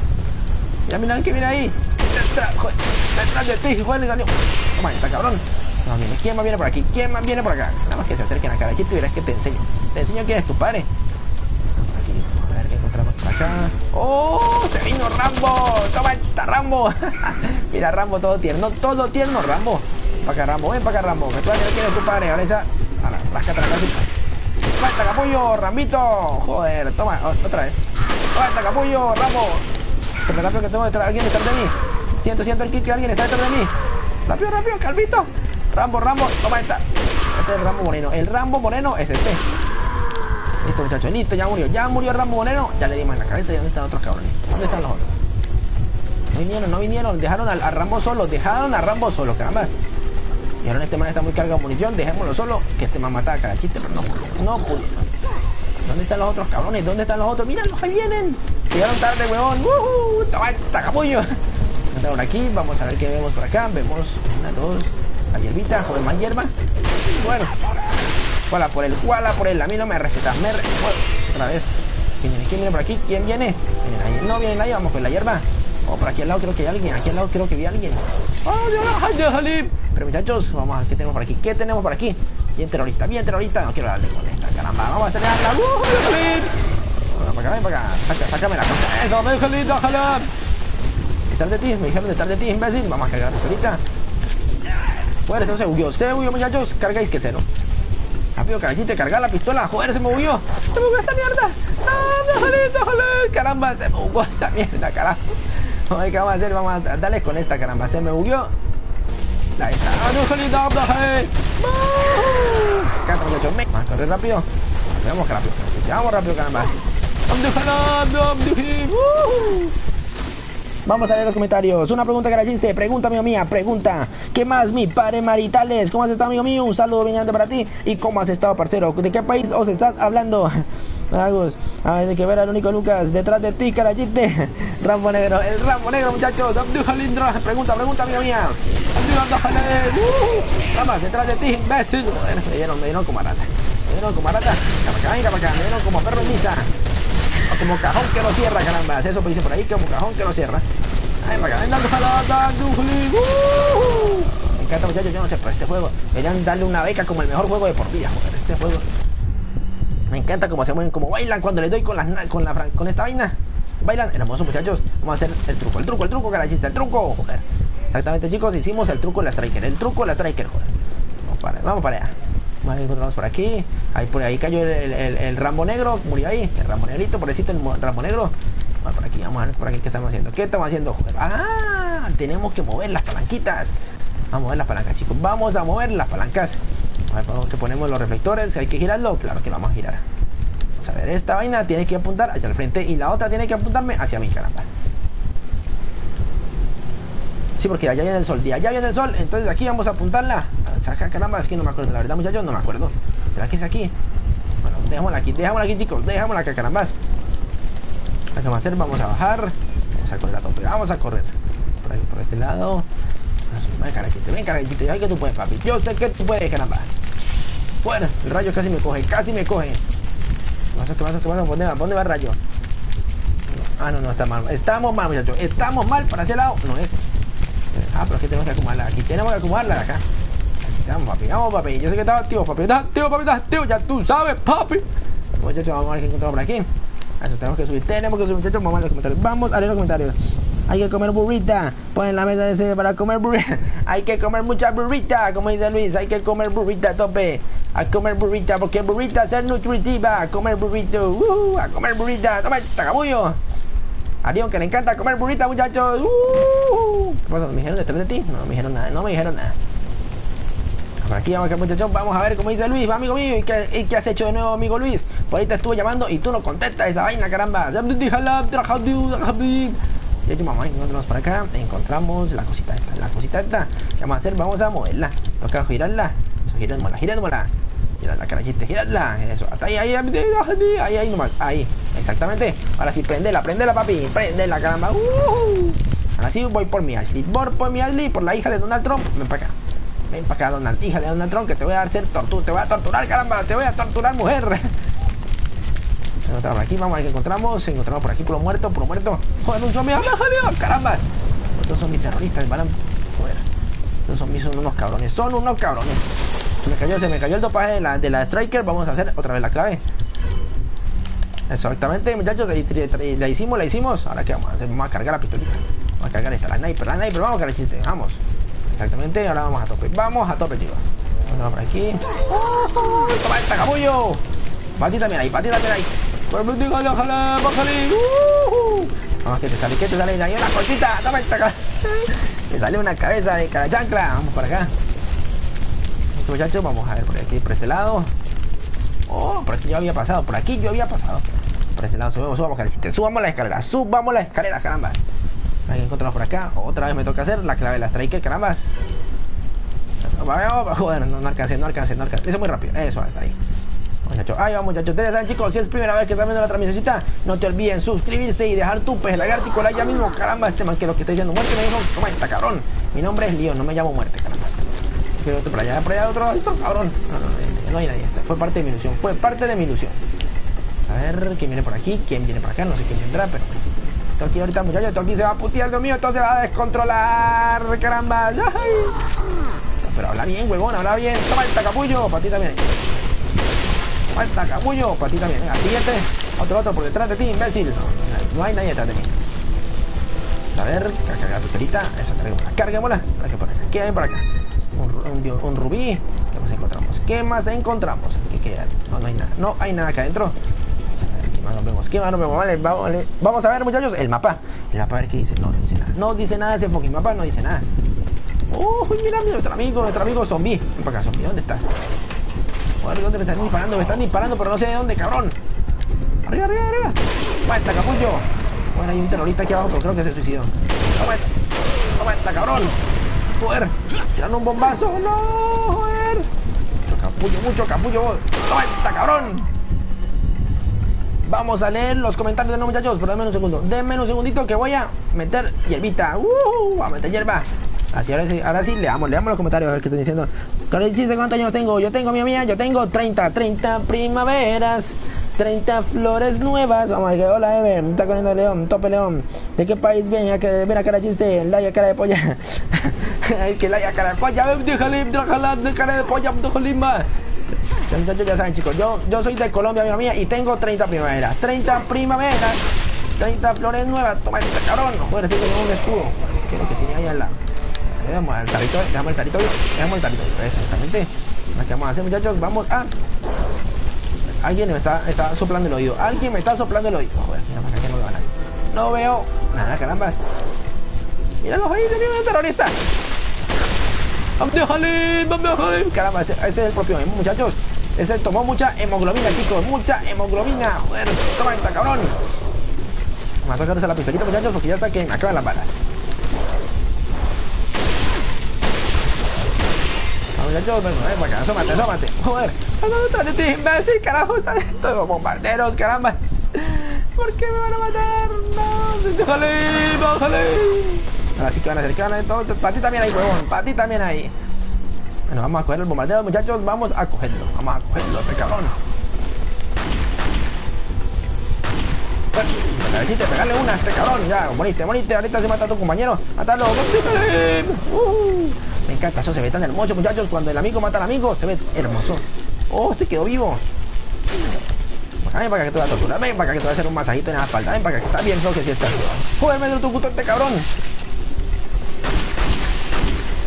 Ya mira, ¿qué viene ahí? Detrás, detrás de ti, le salió. Toma, está cabrón. No, viene. ¿Quién más viene por aquí? ¿Quién más viene por acá? Nada más que se acerquen a Carachito y verás que te enseño. Te enseño quién es tu padre. Aquí, a ver qué encontramos por acá. ¡Oh! ¡Se vino Rambo! ¡Toma esta Rambo! (laughs) Mira, Rambo todo tierno, todo tierno, Rambo para acá, Rambo, ven para acá, Rambo. Que quién es tu padre, ahora esa. Ahora, ráscate la cabeza. ¡Falta capullo, Rambito! Joder, toma, otra vez. ¡Falta capullo, Rambo! Rápido que tengo detrás, alguien detrás de mí. Siento, siento el kit que alguien está detrás de mí. Rápido, rápido, Calvito. Rambo, Rambo, toma esta. Este es el Rambo Moreno. El Rambo Moreno es este. Listo, muchachos, ya murió. Ya murió el Rambo Moreno. Ya le dimos en la cabeza. ¿Y dónde están otros cabrones? ¿Dónde están los otros? No vinieron, no vinieron. Dejaron a, a Rambo solo. Dejaron a Rambo solo, caramba. Y ahora este man está muy cargado de munición, dejémoslo solo, que este man mata a Carachite, pero no no pudo. ¿Dónde están los otros cabrones? ¿Dónde están los otros? ¡Míralos, ahí vienen! Llegaron tarde, weón. ¡Woohoo! ¡Toma, capullo! Aquí, vamos a ver qué vemos por acá. Vemos una, dos, la hierbita, joder, más hierba. Bueno, Cuala por él, cuala por él. A mí no me respetas, me re... otra vez. ¿Quién viene? ¿Quién viene por aquí? ¿Quién viene? ¿Viene No viene nadie, vamos con la hierba. Oh, por aquí al lado creo que hay alguien. Aquí al lado creo que vi a alguien. ¡Oh, Dios! Pero muchachos, vamos a ver qué tenemos por aquí. ¿Qué tenemos por aquí? Bien terrorista, bien terrorista. No quiero darle con esta caramba. Vamos a tener la. ¡Uh! Bueno, para acá, ven para acá. Saca, la. ¡Eso! Detrás de ti, me dijeron detrás de ti, imbécil. Vamos a cargar ahorita. Bueno, esto se huyó, se huyó, muchachos. Cargáis que cero. Rápido, carachite, cargar la pistola. Joder, se me movió. Se me movió esta mierda. No, déjale, déjale. Caramba, se me movió esta mierda, carajo. Ay, ¿qué vamos a hacer? Vamos a darle con esta, caramba. Se me movió. Ahí está. ¡Déjale, déjale! Canta, muchachos. Vamos a correr rápido. Vamos rápido. Vamos rápido, caramba. Vamos a ver los comentarios. Una pregunta que chiste. Pregunta, amigo mía. Pregunta. ¿Qué más, mi padre maritales? ¿Cómo has estado, amigo mío? Un saludo bien para ti. ¿Y cómo has estado, parcero? ¿De qué país os estás hablando? (laughs) Agus, de que ver al único Lucas detrás de ti, carachite. (laughs) Rambo negro, el Rambo negro, muchachos. Pregunta, pregunta, amigo mía. Vamos, detrás de ti, imbécil. Me dieron, me dieron como rata. Me dieron como rata. Venga para me dieron como perro en misa. O como cajón que no cierra, caramba. Eso dice por ahí, como cajón que no cierra. Ay, para acá, venga, Me encanta, muchachos, yo no sé, pero este juego deberían darle una beca como el mejor juego de por vida, joder. Este juego me encanta cómo se mueven, cómo bailan cuando le doy con, la, con, la, con esta vaina. Bailan, hermosos muchachos. Vamos a hacer el truco, el truco, el truco, carachista, el truco, joder. Exactamente, chicos, hicimos el truco de la striker, el truco de la striker, joder. Vamos para, vamos para allá. Vale, encontramos por aquí. Ahí por ahí cayó el, el, Rambo negro, murió ahí. El Rambo negrito, pobrecito, el Rambo negro. Por aquí, vamos a ver por aquí qué estamos haciendo. ¿Qué estamos haciendo? Ah, tenemos que mover las palanquitas. Vamos a mover las palancas, chicos. Vamos a mover las palancas. A ver, que ponemos los reflectores. ¿Hay que girarlo? Claro que lo vamos a girar. Vamos a ver, esta vaina tiene que apuntar hacia el frente y la otra tiene que apuntarme hacia mí, caramba. Sí, porque allá viene el sol, allá viene el sol, entonces aquí vamos a apuntarla. Saca, caramba, es que no me acuerdo, la verdad, muchachos, no me acuerdo. ¿Será que es aquí? Bueno, dejémosla aquí, dejémosla aquí, chicos, dejémosla acá, carambas. ¿Qué vamos a? Vamos a bajar, vamos a correr a tope, vamos a correr. Por ahí, por este lado. Ven, carajito, ven, carajito, ya que tú puedes, papi. Yo sé que tú puedes, caramba. Bueno, el rayo casi me coge, casi me coge. ¿Qué pasa, qué pasa. ¿Dónde va el rayo? Ah, no, no, está mal. Estamos mal, muchachos. Estamos mal para ese lado. No es. Ah, pero es que tenemos que acomodarla. Aquí tenemos que acomodarla acá. Vamos, papi. Vamos, papi. Yo sé que está activo, papi. Está activo, papi. Está activo. Ya tú sabes, papi. Muchachos, vamos a ver qué encontramos por aquí. Eso tenemos que subir. Tenemos que subir, muchachos. Vamos a los comentarios. Vamos a leer los comentarios. Hay que comer burrita. Ponen la mesa ese para comer burrita. (laughs) Hay que comer mucha burrita, como dice Luis. Hay que comer burrita tope. A comer burrita, porque burrita es nutritiva. A comer burrito. Uh, a comer burrita. Toma, tagabullo. Arión, que le encanta comer burrita, muchachos. Uh, ¿Qué pasó? ¿Me dijeron detrás de ti? No, me dijeron nada. No me dijeron nada. Por aquí vamos, muchachos. Vamos a ver cómo dice Luis, amigo mío. ¿Y qué, ¿Y qué, has hecho de nuevo, amigo Luis? Por ahí te estuve llamando y tú no contestas esa vaina, caramba. Ya vamos, encontramos por acá, encontramos la cosita esta, la cosita esta. ¿Qué vamos a hacer? Vamos a moverla. Toca girarla. Eso, giradmosla, giradmosla. Giradla, carachita, giradla. Eso, hasta ahí, ahí, ahí, ahí, nomás. Ahí, exactamente. Ahora sí, prendela, prendela, papi. Prendela, caramba. Uh. Ahora sí voy por mi Ashley. Voy por mi Ashley, por la hija de Donald Trump. Ven para acá. Ven para acá, Donald, hija de Donald Trump, que te voy a hacer tortura. Te voy a torturar, caramba. Te voy a torturar, mujer. (laughs) Encontramos aquí, vamos a ver qué encontramos. Encontramos por aquí puro muerto, puro muerto. Joder, un zombie, caramba. Estos son mis terroristas, van a... Joder. Estos zombies son unos cabrones, son unos cabrones. Se me cayó, se me cayó el dopaje de la, de la Striker. Vamos a hacer otra vez la clave. Exactamente, muchachos, la hicimos, la hicimos. Ahora qué vamos a hacer, vamos a cargar la pistolita. Vamos a cargar esta, la sniper, la sniper, vamos a cargar el chiste, vamos. Exactamente, ahora vamos a tope. Vamos a tope, chicos. Vamos por aquí. ¡Oh, ¡Toma esta, cabullo! Pati también ahí, Pati también ahí. Pues jala, jala, bájale. Uh, Vamos, que te sale, que te sale. Ahí una cortita. Toma esta. Me (laughs) sale una cabeza de cara chancla. Vamos por acá. Muchachos, vamos a ver por aquí, por este lado. Oh, por aquí yo había pasado. Por aquí yo había pasado. Por este lado subamos, subamos. Subamos la escalera. Subamos la escalera, caramba. Ahí encontramos por acá. Otra vez me toca hacer la clave de la striker, carambas. Joder, no, no alcancé, no alcancé, no alcancé. Eso muy rápido. Eso, está ahí. Muchachos, ahí vamos muchachos, ustedes saben chicos, si es primera vez que están viendo la transmisión, no te olviden suscribirse y dejar tu pez lagartico ya mismo, caramba, este man que lo que está diciendo, muerte me dijo, toma esta cabrón, mi nombre es Leon, no me llamo muerte, caramba. Pero otro por allá, por allá otro, otro cabrón. No, hay nadie, fue parte de mi ilusión, fue parte de mi ilusión. A ver, ¿quién viene por aquí? ¿Quién viene por acá? No sé quién vendrá, pero... Esto aquí ahorita, muchachos, esto aquí se va a putear, Dios mío, esto se va a descontrolar, caramba. Pero habla bien, huevón, habla bien. Toma el capullo, para ti también. Falta capullo, para ti también. Venga, siguiente. Otro, otro por detrás de ti, imbécil. No hay nadie detrás de mí. A ver, carga la pulserita. Eso, carguémosla. Carguémosla. Para que por acá. ¿Qué hay por acá? Un, rubí. ¿Qué más encontramos? ¿Qué más encontramos? que no, hay nada. No hay nada acá adentro. ¿Qué más nos vemos? ¿Qué más nos vemos? Vale, vamos, vale. vamos a ver, muchachos, el mapa. El mapa, a ver qué dice. No, no dice nada. No dice nada ese fucking mapa, no dice nada. Uy, mira, nuestro amigo, nuestro amigo zombie. Para acá, zombie, ¿dónde? Joder, ¿dónde me están disparando? Me están disparando, pero no sé de dónde, cabrón. Arriba, arriba, arriba. ¡Muerta, capullo! Bueno, hay un terrorista aquí abajo, creo que se suicidó. ¡Toma esta, cabrón! ¡Joder! ¡Tirando un bombazo! ¡No! ¡Joder! Mucho capullo, mucho capullo. ¡Toma esta, cabrón! Vamos a leer los comentarios de los muchachos, pero denme un segundo. Denme un segundito que voy a meter hierbita. ¡Uh! A meter hierba. Así, ahora sí, ahora sí, leamos, leamos los comentarios a ver qué están diciendo. ¿cuántos años tengo? Yo tengo, mi mía, yo tengo 30, 30 primaveras. 30 flores nuevas. Vamos a ver, hola Ever, me está corriendo León, tope León. ¿De qué país ven? A que ven a cara chiste, la cara de polla. (laughs) es que la cara de polla, déjale, déjala de cara de polla, déjale más. Muchachos ya saben chicos, yo, yo soy de Colombia, mi mía, y tengo 30 primaveras. 30 primaveras, 30 flores nuevas. Toma este cabrón. Joder, estoy con un escudo. ¿Qué es lo que tiene ahí al lado? Le damos al tarito, le damos el tarito, le damos el tarito. Eso, exactamente. ¿Qué vamos a hacer muchachos? Vamos a Alguien me está, está soplando el oído. Alguien me está soplando el oído. Joder, mira para acá que no veo a nadie. No veo nada, carambas. Míralo ahí, tenía un terrorista. ¡Déjale! ¡Déjale! Caramba, este, este, es el propio emo, muchachos. Ese tomó mucha hemoglobina, chicos. Mucha hemoglobina. Joder, toma esta, cabrón. Vamos a sacarse la pistolita, muchachos, porque ya está que me acaban las balas. Muchachos, ven, ven para acá, asómate, asómate. Joder, ¿dónde están estos imbéciles? Carajo, están estos bombarderos, caramba. ¿Por qué me van a matar? No, déjale, bájale. Ahora sí que van a hacer, que van a hacer Para ti también hay, huevón, para ti también hay. Bueno, vamos a coger el bombardero, muchachos, vamos a cogerlo. Vamos a cogerlo, este cabrón. Bueno, necesito pegarle una a este cabrón, ya, moriste, moriste, ahorita se mata a tu compañero. Mátalo, uh. Me encanta, eso se ve tan hermoso, muchachos. Cuando el amigo mata al amigo, se ve hermoso. Oh, este quedó vivo. ven para acá que te voy a torturar. Ven para acá que te voy a hacer un masajito en la espalda. Ven para acá que está bien, no que si está. Joder, me tu puto este cabrón.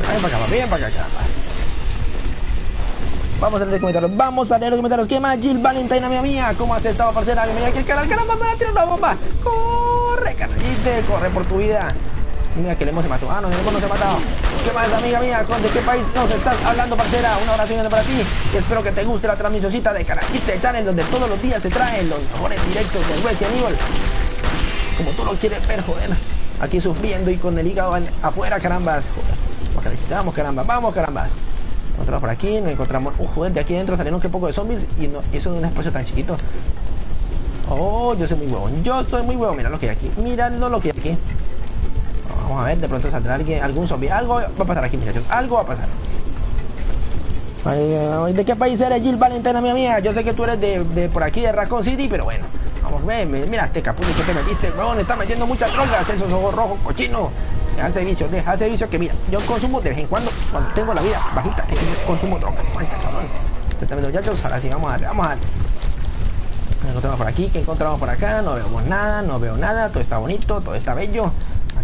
Ven para acá, ven para acá, Vamos a leer los comentarios, vamos a leer los comentarios. ¿Qué más? Jill Valentine, amiga mía. ¿Cómo has estado, parcera? Bienvenida aquí al canal. Caramba, me va a tirar una bomba. Corre, carnalite, corre por tu vida. Mira que le hemos matado. Ah, no, el no se ha matado. ¿Qué más, amiga mía? ¿De qué país nos estás hablando, parcera? Una oración para ti. Y espero que te guste la transmisioncita de Carajiste Channel, donde todos los días se traen los mejores directos de Resident Evil. Como tú lo quieres ver, joder. Aquí sufriendo y con el hígado afuera, carambas. Vamos, carambas. Vamos, carambas. Encontramos por aquí, nos encontramos. Uh, joder, de aquí adentro salieron un poco de zombies y no, eso en un espacio tan chiquito. Oh, yo soy muy huevón. Yo soy muy huevón. Mira lo que hay aquí. Mirando lo que hay aquí. Vamos a ver, de pronto saldrá alguien, algún zombie. Algo va a pasar aquí, muchachos. Algo va a pasar. ¿De qué país eres, Jill Valentina, mía mía? Yo sé que tú eres de, de por aquí, de Raccoon City, pero bueno. Vamos, ven, mira este capullo que te metiste, weón. Está metiendo muchas drogas, esos ojos rojos, cochinos. Deja el servicio, deja servicio que mira, yo consumo de vez en cuando, cuando tengo la vida bajita, es que consumo drogas. Exactamente, muchachos. Ahora sí, vamos a darle, vamos a darle. encontramos por aquí? ¿Qué encontramos por acá? No vemos nada, no veo nada. Todo está bonito, todo está bello.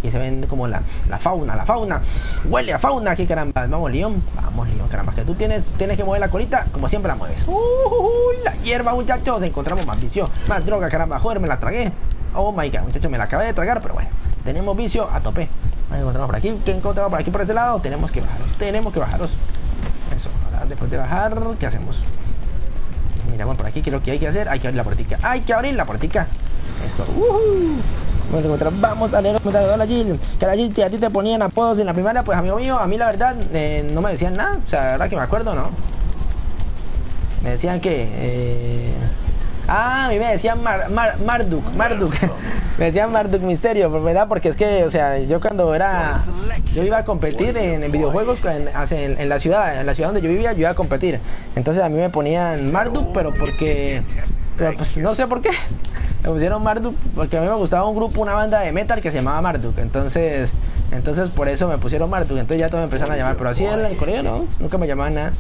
Aquí se ven como la, la, fauna, la fauna. Huele a fauna aquí, caramba. Vamos, León. Vamos, León, caramba. Que tú tienes, tienes que mover la colita como siempre la mueves. Uy, la hierba, muchachos. Encontramos más vicio. Más droga, caramba. Joder, me la tragué. Oh my god, muchachos, me la acabé de tragar, pero bueno. Tenemos vicio a tope. Encontramos por aquí. ¿Qué encontramos por aquí por este lado? Tenemos que bajaros. Tenemos que bajaros. Eso. Ahora después de bajar, ¿qué hacemos? Miramos por aquí, ¿qué es lo que hay que hacer? Hay que abrir la puertica. Hay que abrir la puertica. Eso. Uh Vamos a leer los comentarios. Hola Jill. Que la Jill, a ti te ponían apodos en la primaria. Pues amigo mío, a mí la verdad eh, no me decían nada. O sea, la verdad que me acuerdo, ¿no? Me decían que... Eh... Ah, a mí me decían Mar, Marduk, Marduk. (laughs) me decían Marduk Misterio, ¿verdad? Porque es que, o sea, yo cuando era... Yo iba a competir en, videojuegos en, la ciudad, en la ciudad donde yo vivía, yo iba a competir. Entonces a mí me ponían Marduk, pero porque... Pero pues no sé por qué me pusieron Marduk porque a mí me gustaba un grupo, una banda de metal que se llamaba Marduk. Entonces, entonces por eso me pusieron Marduk. Entonces ya todos me empezaron a llamar. Pero así en el colegio no, nunca me llamaban nada.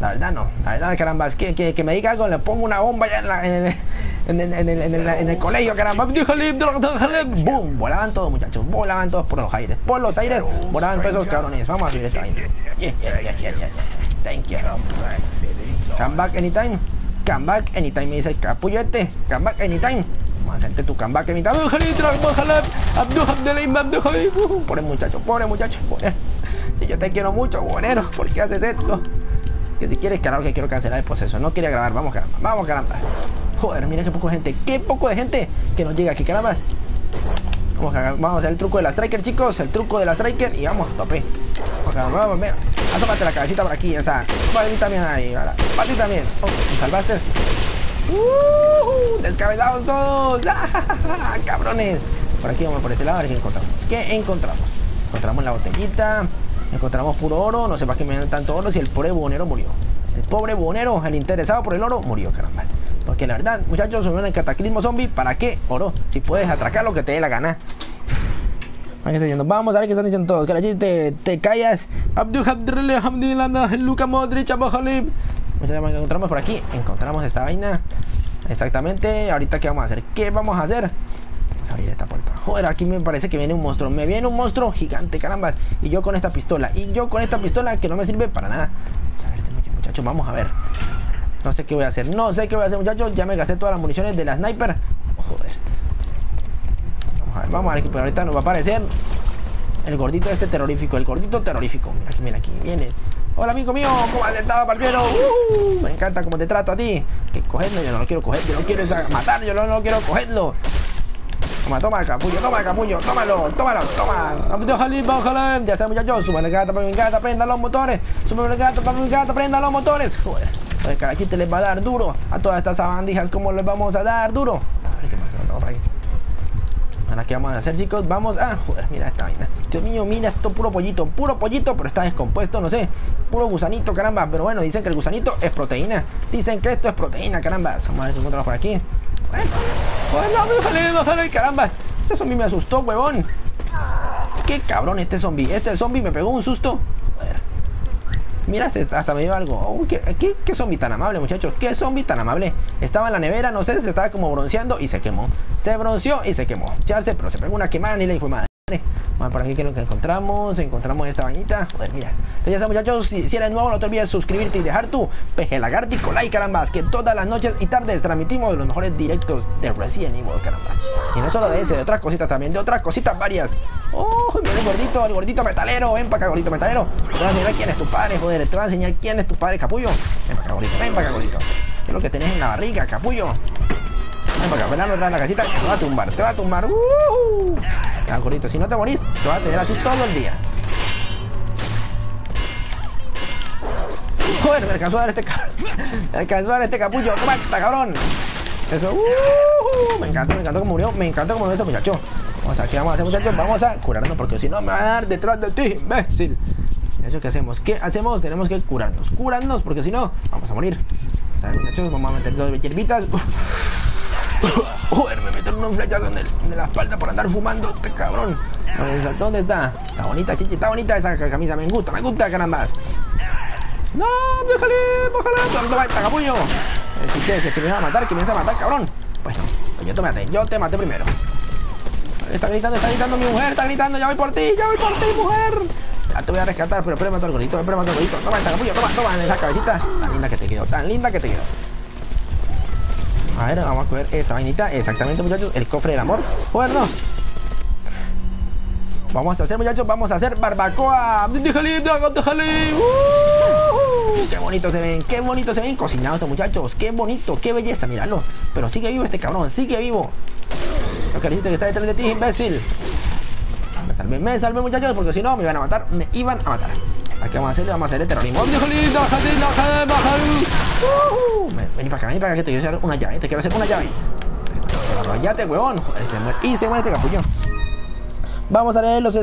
La verdad no, la verdad caramba, que, que, que me diga algo, le pongo una bomba ya en, la, en, el, en, el, en, el, en, en el colegio, caramba. ¡Bum! Volaban todos, muchachos, volaban todos por los aires, por los aires, volaban todos esos cabrones. Vamos a subir esta vaina. Yeah, yeah, yeah, Thank you. Come back anytime. Come back anytime, me dice capullo este. Come back anytime. Vamos a hacerte tu come back anytime. Khalid. Uh, Pobre muchacho, pobre muchacho. Pobre. Si yo te quiero mucho, buenero, ¿por qué haces esto? Que si quieres, claro que quiero cancelar el proceso. No quería grabar, vamos caramba, vamos caramba. Joder, mira qué poco gente, qué poco de gente que nos llega aquí, caramba. Vamos a, vamos a hacer el truco de la striker, chicos. El truco de la striker y vamos, tope. Vamos, caramba, vamos, la cabecita por aquí, o sea, para ti también ahí, para, ti también. Oh, ¿me salvaste? Uh, descabezados todos, (laughs) ¡Ah, cabrones. Por aquí vamos por este lado a ver qué encontramos. ¿Qué encontramos? Encontramos la botellita, encontramos puro oro, no sé para qué me dan tanto oro si el pobre bonero murió. El pobre bonero, el interesado por el oro, murió, caramba. Porque la verdad, muchachos, en el cataclismo zombie, ¿para qué oro? Si puedes atracar lo que te dé la gana. Vamos a ver qué están diciendo todos. Que la te, te callas. Abdul Luka Modric. Muchachos, encontramos por aquí. Encontramos esta vaina. Exactamente. Ahorita, ¿qué vamos a hacer? ¿Qué vamos a hacer? Vamos a abrir esta puerta. Joder, aquí me parece que viene un monstruo. Me viene un monstruo gigante, carambas. Y yo con esta pistola. Y yo con esta pistola que no me sirve para nada. Vamos a ver. No sé qué voy a hacer. No sé qué voy a hacer, muchachos. Ya me gasté todas las municiones de la sniper. Vamos a ver, vamos a ver por ahorita nos va a aparecer el gordito este terrorífico. El gordito terrorífico. Mira aquí, mira aquí. Viene. Hola amigo mío, ¿cómo has estado, parcero? Uh, me encanta cómo te trato a ti. Que cogerlo, yo no lo quiero coger, yo no quiero matar, yo no, no quiero cogerlo. Toma, toma el capullo, toma el capullo, tómalo, tómalo, toma. Ya está, muchachos, suban el gato para mi gata, prendan los motores. Suban el gato para mi gata, prendan los motores. Joder, el carachite les va a dar duro a todas estas sabandijas. ¿Cómo les vamos a dar duro? A ver qué más. Ahora, ¿qué vamos a hacer, chicos? Vamos a... Joder, mira esta vaina. Dios mío, mira esto, puro pollito. Puro pollito, pero está descompuesto, no sé. Puro gusanito, caramba. Pero bueno, dicen que el gusanito es proteína. Dicen que esto es proteína, caramba. Vamos a ver si encontramos por aquí. No, bájale, bájale, caramba. Este zombie me asustó, huevón. Qué cabrón este zombie. Este zombie me pegó un susto. Mira, hasta me dio algo. ¿qué, qué, qué, zombie tan amable, muchachos. Qué zombie tan amable. Estaba en la nevera, no sé, se estaba como bronceando y se quemó. Se bronceó y se quemó. Charse, pero se pegó una quemada ni le dijo madre. Vamos por aquí que es lo que encontramos. Encontramos esta bañita. Joder, mira. Entonces ya está, muchachos. Si, si, eres nuevo, no te olvides suscribirte y dejar tu peje lagartico like, carambas. Que todas las noches y tardes transmitimos los mejores directos de Resident Evil, carambas. Y no solo de ese, de otras cositas también, de otras cositas varias. Oh, mira el gordito, el gordito metalero. Ven para acá, metalero. Te voy a enseñar quién es tu padre, joder. Te voy a enseñar quién es tu padre, capullo. Ven para acá, gordito. Ven para acá. ¿Qué es lo que tenés en la barriga, capullo? Ven para acá, ven a la casita. Te va a tumbar, te va a tumbar. Uh Ya, gordito, si no te morís, te vas a tener así todo el día. Joder, me alcanzó a dar este. Me alcanzó a dar este capullo. Toma, esta cabrón. Eso, uh, me encantó, me encantó como murió, me encantó como murió este muchacho. Vamos a, ¿qué vamos a hacer, muchachos? Vamos a curarnos porque si no me va a dar detrás de ti, imbécil. Eso que hacemos, ¿qué hacemos? Tenemos que curarnos, curarnos porque si no, vamos a morir. O sea, muchachos, vamos a meter dos hierbitas. Joder, me metieron un flechazo en, el, en, la espalda por andar fumando este cabrón. ¿Dónde está? Está bonita, chichi, está bonita esa camisa, me gusta, me gusta, carambas. No, déjale, bájale, toma esta capullo. Si ustedes es que me van a matar, que me vas a matar, cabrón. Pues yo te maté, yo te maté primero. Está gritando, está gritando mi mujer, está gritando, ya voy por ti, ya voy por ti, mujer. Ya te voy a rescatar, pero espérame el golito, espérame el golito. Toma esta capullo, toma, toma, esa cabecita. Tan linda que te quedó, tan linda que te quedó. A ver, vamos a coger esta vainita. Exactamente, muchachos. El cofre del amor. Joder, no. Vamos a hacer, muchachos. Vamos a hacer barbacoa. ¡Déjale, déjale! ¡Uh! ¡Qué bonito se ven! ¡Qué bonito se ven cocinados estos muchachos! ¡Qué bonito! ¡Qué belleza! Míralo. Pero sigue vivo este cabrón. Sigue vivo. Lo que que está detrás de ti, imbécil. Me salvé, me salvé, muchachos. Porque si no, me iban a matar. Me iban a matar. Aquí vamos a hacerle, vamos a hacerle terrorismo. Vení para acá, vení para acá que te quiero hacer una llave, te quiero hacer una llave. Arrollate, huevón. Y se muere este capullo. Vamos a leer los,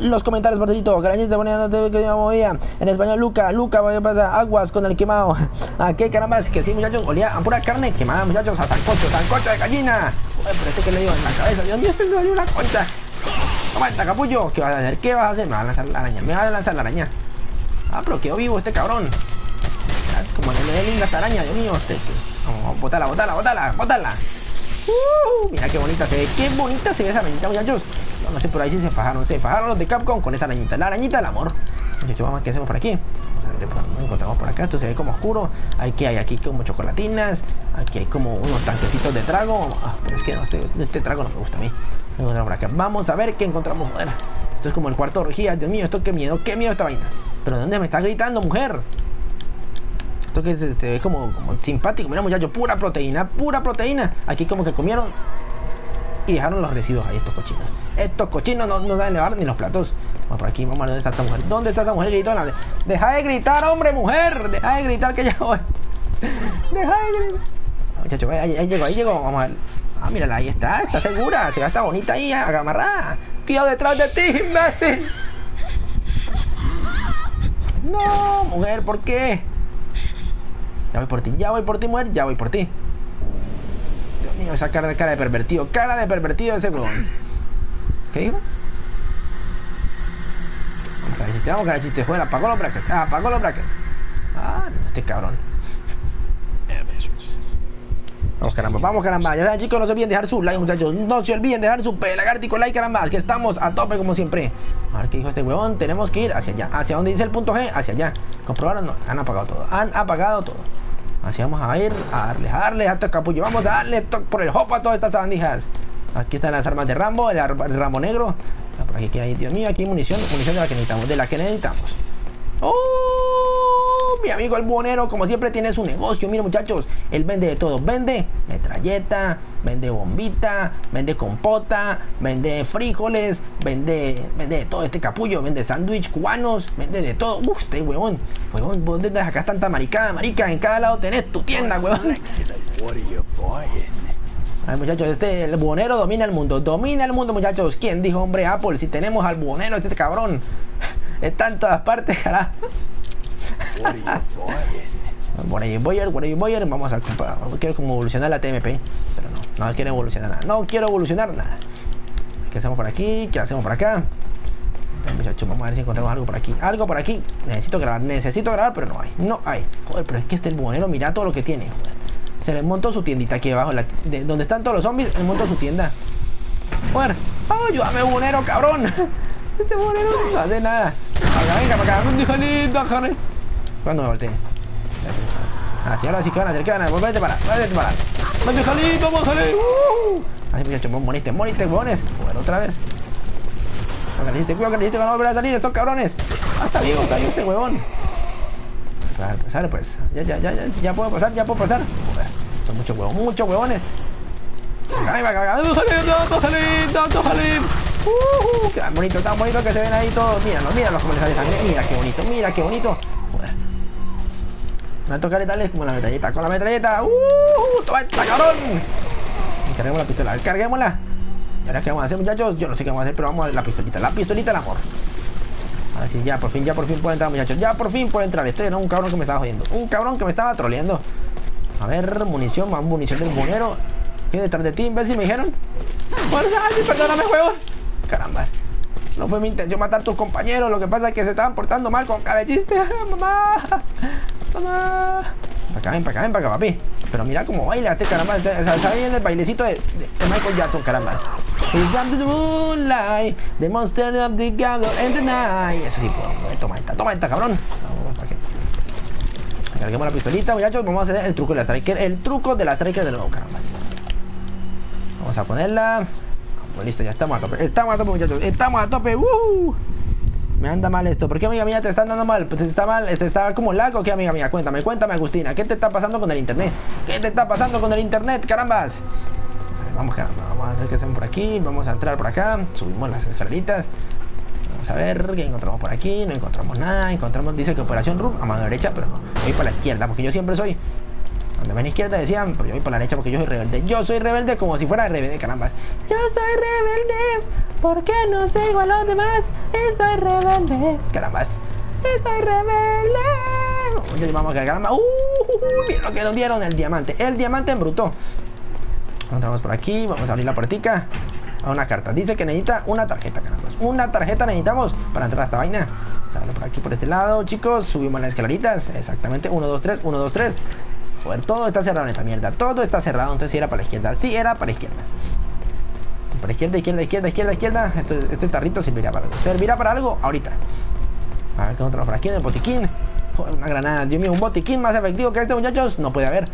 los comentarios, porcito. Gracias te ponía que yo movía. En español, Luca, Luca, voy a pasar aguas con el quemado. (laughs) ¿A qué caramba? Que sí, muchachos, olía a pura carne quemada, muchachos, a sancocho, sancocho de gallina. Joder, pero este que le dio en la cabeza, Dios mío, (laughs) este le dio una concha. Capullo, ¿qué vas a hacer? ¿Qué vas a hacer? Me va a lanzar la araña, me va a lanzar la araña. Ah, pero quedó vivo este cabrón. Como le dé linda esta araña, Dios mío. Este, vamos, botala, botala, botala, botala. Uh, mira qué bonita se ve, qué bonita se ve esa arañita, muchachos. No, no sé por ahí si se fajaron, se fajaron los de Capcom con esa arañita, la arañita del amor. Muchachos, vamos, ¿qué hacemos por aquí? Vamos a ver, dónde encontramos por acá. Esto se ve como oscuro. Aquí hay aquí como chocolatinas. Aquí hay como unos tanquecitos de trago. Ah, pero es que no, este, este trago no me gusta a mí. Vamos a ver qué encontramos. Bueno, esto es como el cuarto de orgía. Dios mío, esto qué miedo, qué miedo esta vaina. Pero ¿dónde me está gritando, mujer? Esto que es este, como, como simpático. Mira, muchachos, pura proteína, pura proteína. Aquí como que comieron y dejaron los residuos ahí, estos cochinos. Estos cochinos no, no saben lavar ni los platos. Vamos por aquí, vamos a ver dónde está esta mujer. ¿Dónde está esta mujer gritona? Deja de gritar, hombre, mujer. Deja de gritar que ya voy. (laughs) Deja de gritar. Muchachos, ahí, ahí llegó, ahí llegó. Vamos a ver. Mírala, ahí está, está segura, se va a estar bonita ahí, amarrada. Cuidado detrás de ti, imbécil. No, mujer, ¿por qué? Ya voy por ti, ya voy por ti, mujer, ya voy por ti. Dios mío, esa cara de cara de pervertido, cara de pervertido ese huevón. ¿Qué dijo? Vamos a ver chiste, vamos a ver chiste, joder, apagó los brackets, apagó los brackets. Ah, no, este cabrón. Vamos caramba, vamos caramba, ya saben chicos, no se olviden dejar su like muchachos, no se olviden dejar su pelagártico like caramba, que estamos a tope como siempre. A ver qué dijo este huevón, tenemos que ir hacia allá, hacia donde dice el punto G, hacia allá. ¿Comprobaron? No, han apagado todo, han apagado todo. Así vamos a ir a darle, a darle a estos capullos, vamos a darle por el hopo a todas estas bandijas. Aquí están las armas de Rambo, el, el Rambo negro. Por aquí que hay, Dios mío, aquí hay munición, munición de la que necesitamos, de la que necesitamos. ¡Oh! Mi amigo el buonero, como siempre, tiene su negocio. Mira, muchachos, él vende de todo. Vende metralleta, vende bombita, vende compota, vende frijoles, vende, vende de todo este capullo, vende sándwich cubanos, vende de todo. Uf, este huevón, huevón, ¿dónde acá tanta maricada, marica? En cada lado tenés tu tienda, huevón. Ay, muchachos, este el buonero domina el mundo, domina el mundo, muchachos. ¿Quién dijo, hombre, Apple? Si tenemos al buonero, este cabrón. Está en todas partes, ahí voy por ahí voy vamos a comprar. Quiero como evolucionar la TMP, pero no, no quiero evolucionar nada. No quiero evolucionar nada. ¿Qué hacemos por aquí? ¿Qué hacemos por acá? Muchachos, vamos a ver si encontramos algo por aquí. Algo por aquí. Necesito grabar, necesito grabar, pero no hay. No hay. Joder, pero es que este el buhonero, mira todo lo que tiene. Se le montó su tiendita aquí abajo, la, de, donde están todos los zombies, él montó su tienda. Joder, oh, ayúdame, buhonero, cabrón. Este buhonero no hace nada. Acá, venga, para acá. Dijalito, jare. Cuando me volteé. Así, ahora sí que van a hacer, ¿qué van a hacer? Volvete para, volvete para. ¡Vete, jalito, vamos, jalito! ¡Uh! Así, muchachos, moriste, moriste, huevones. Bueno, otra vez. Cuidado, cuidado, que no volver a salir estos cabrones. Ah, está vivo, está vivo este huevón. Sale, pues, sale, pues. Ya, ya, ya, ya, ya puedo pasar, ya puedo pasar. Joder, son muchos huevos, muchos huevones. Ay, va, jalito, Uh, tan bonito, tan bonito que se ven ahí todos. Míralos, míralos como les sale sangre. Mira qué bonito, mira qué bonito. Me va a tocar darles como la metralleta. Con la metralleta. ¡Uh! ¡Toma esta, cabrón! Carguemos la pistola, carguémosla. ¿Y ahora qué vamos a hacer, muchachos? Yo no sé qué vamos a hacer, pero vamos a la pistolita. La pistolita del amor. Ahora sí, ya por fin, ya por fin puede entrar, muchachos. Ya por fin puede entrar. Este era un cabrón que me estaba jodiendo. Un cabrón que me estaba troleando. A ver, munición, más munición del monero. ¿Qué detrás de ti, imbécil? Me dijeron. Ay, perdóname, juego caramba. No fue mi intención matar a tus compañeros, lo que pasa es que se estaban portando mal con cara (laughs) mamá, mamá. Para acá, ven, para acá, ven, para acá, papi. Pero mira cómo baila este caramba. Está bien el bailecito de, Michael Jackson, caramba. It's up to the moonlight, the monster of the gathering in the night. Eso sí, pues, toma esta, toma esta, cabrón. ¿para qué? Carguemos la pistolita, muchachos. Vamos a hacer el truco de la striker. El truco de la striker de nuevo, caramba. Vamos a ponerla. Pues listo, ya estamos a tope. Estamos a tope, muchachos. Estamos a tope. ¡Uh! Me anda mal esto. ¿Por qué, amiga mía, te están dando mal? Pues está mal, te está como lag o qué, amiga mía. Cuéntame, cuéntame, Agustina. ¿Qué te está pasando con el internet? ¿Qué te está pasando con el internet, carambas? Vamos, a hacer que hacemos por aquí. Vamos a entrar por acá. Subimos las escaleritas. Vamos a ver qué encontramos por aquí. No encontramos nada. Encontramos, dice que operación room a mano derecha, pero no. Voy para la izquierda porque yo siempre soy donde ven izquierda decían, pero yo voy por la derecha porque yo soy rebelde. Yo soy rebelde como si fuera rebelde, carambas. Yo soy rebelde porque no sigo a los demás. Soy rebelde, carambas. Soy rebelde. Oye, vamos a caramba. Uh, mira lo que nos dieron el diamante. El diamante en bruto. Entramos por aquí, vamos a abrir la puertica. A una carta. Dice que necesita una tarjeta, carambas. Una tarjeta necesitamos para entrar a esta vaina. Vamos por aquí, por este lado, chicos. Subimos las escaleritas. Exactamente. 1, 2, 3, 1, 2, 3. Joder, todo está cerrado en esta mierda. Todo está cerrado. Entonces, era para la izquierda. Sí, era para la izquierda. Para izquierda, izquierda, izquierda, izquierda, izquierda. Este, este tarrito servirá para algo. ¿Servirá para algo? Ahorita. A ver qué encontramos por aquí en el botiquín. Joder, una granada. Dios mío, un botiquín más efectivo que este, muchachos. No puede haber.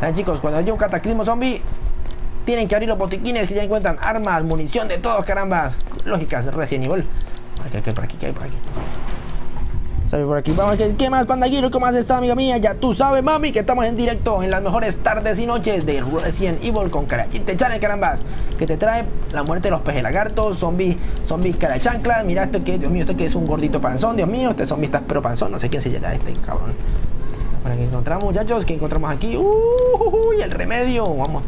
¿Saben, chicos? Cuando haya un cataclismo zombie, tienen que abrir los botiquines que ya encuentran armas, munición de todos, carambas. Lógicas, recién nivel. ¿Qué hay por aquí? ¿Qué hay por aquí? Por aquí, vamos, ¿qué, qué más, pandaguero? ¿Cómo has estado, amiga mía? Ya tú sabes, mami, que estamos en directo en las mejores tardes y noches de Resident Evil con Carachite Channel, carambas. Que te trae la muerte de los pejes lagartos, zombies, zombies carachanclas. Mira esto que, Dios mío, este que es un gordito panzón, Dios mío, este zombie está pero panzón, no sé quién se llama este, cabrón. Para que encontramos, muchachos, que encontramos aquí. Uy, el remedio, vamos.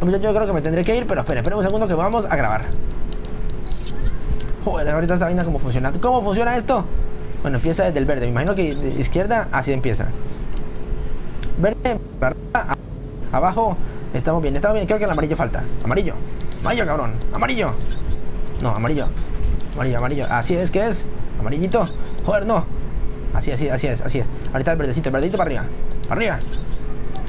Yo creo que me tendré que ir, pero esperen, esperen un segundo que vamos a grabar. Joder, ahorita esta vaina cómo funciona. ¿Cómo funciona esto? Bueno, empieza desde el verde. Me imagino que izquierda así empieza. Verde, arriba, abajo. Estamos bien, estamos bien. Creo que el amarillo falta. Amarillo. Amarillo, cabrón. Amarillo. No, amarillo. Amarillo, amarillo. Así es que es. Amarillito. Joder, no. Así, así, así es, así es. Ahorita el verdecito, el verdecito para arriba. Para arriba.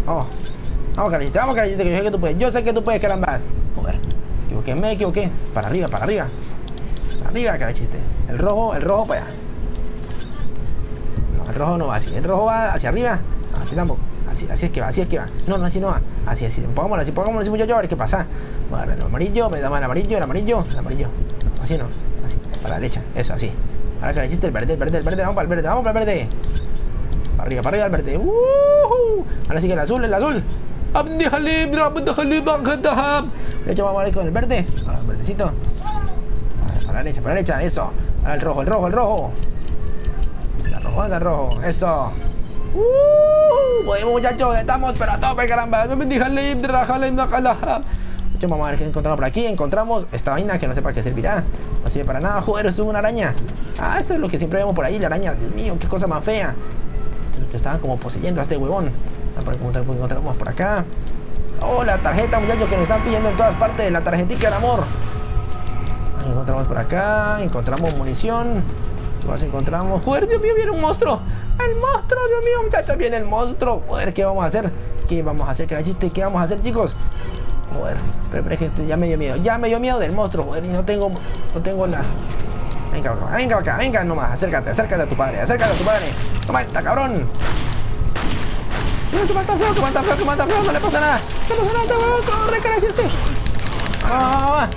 Vamos. Vamos, carajito, vamos, yo sé que tú puedes. Yo sé que tú puedes, carambas. Joder. Equivoqué, me equivoqué. Para arriba, para arriba. Para arriba, cara chiste. El rojo, el rojo para allá. No, el rojo no va así. El rojo va hacia arriba. Así tampoco. Así, así es que va, así es que va. No, no, así no va. Así, así. Pongámoslo así, pongámoslo así, muchacho, a ver qué pasa. Vale, el amarillo, me da el amarillo, el amarillo, el amarillo. Así no, así. Para la derecha, eso, así. Ahora que chiste, el verde, el verde, el verde, vamos para el verde, vamos para el verde. Para arriba, para arriba el verde. Uh Ahora sigue el azul, el azul. Le hecho vamos a ver con el verde. El verdecito. Para la derecha, para la derecha, eso. Ahora el rojo, el rojo, el rojo. El rojo, el rojo, eso. Uh, bueno, muchachos, estamos pero a tope, caramba. Muchachos, vamos a ver qué encontramos por aquí. Encontramos esta vaina que no sé para qué servirá. No sirve para nada. Joder, es una araña. Ah, esto es lo que siempre vemos por ahí, la araña. Dios mío, qué cosa más fea. Estaban como poseyendo a este huevón. Cómo encontramos por acá. Oh, la tarjeta, muchachos, que nos están pidiendo en todas partes. La tarjetita del amor. Encontramos por acá. Encontramos munición. Nos encontramos. Joder, Dios mío, viene un monstruo. El monstruo, Dios mío, muchachos, viene el monstruo. Joder, ¿qué vamos a hacer? ¿Qué vamos a hacer? ¿Qué chiste? ¿Qué vamos a hacer, chicos? Joder, pero, pero es que ya me dio miedo. Ya me dio miedo del monstruo, joder, y no tengo, no tengo la. Venga, venga, venga acá, venga nomás, acércate, acércate a tu padre, acércate a tu padre. Toma esta, cabrón. No, tu mata feo, tu mata feo, feo, no le pasa nada. No pasa nada, corre, cara, chiste. Ah,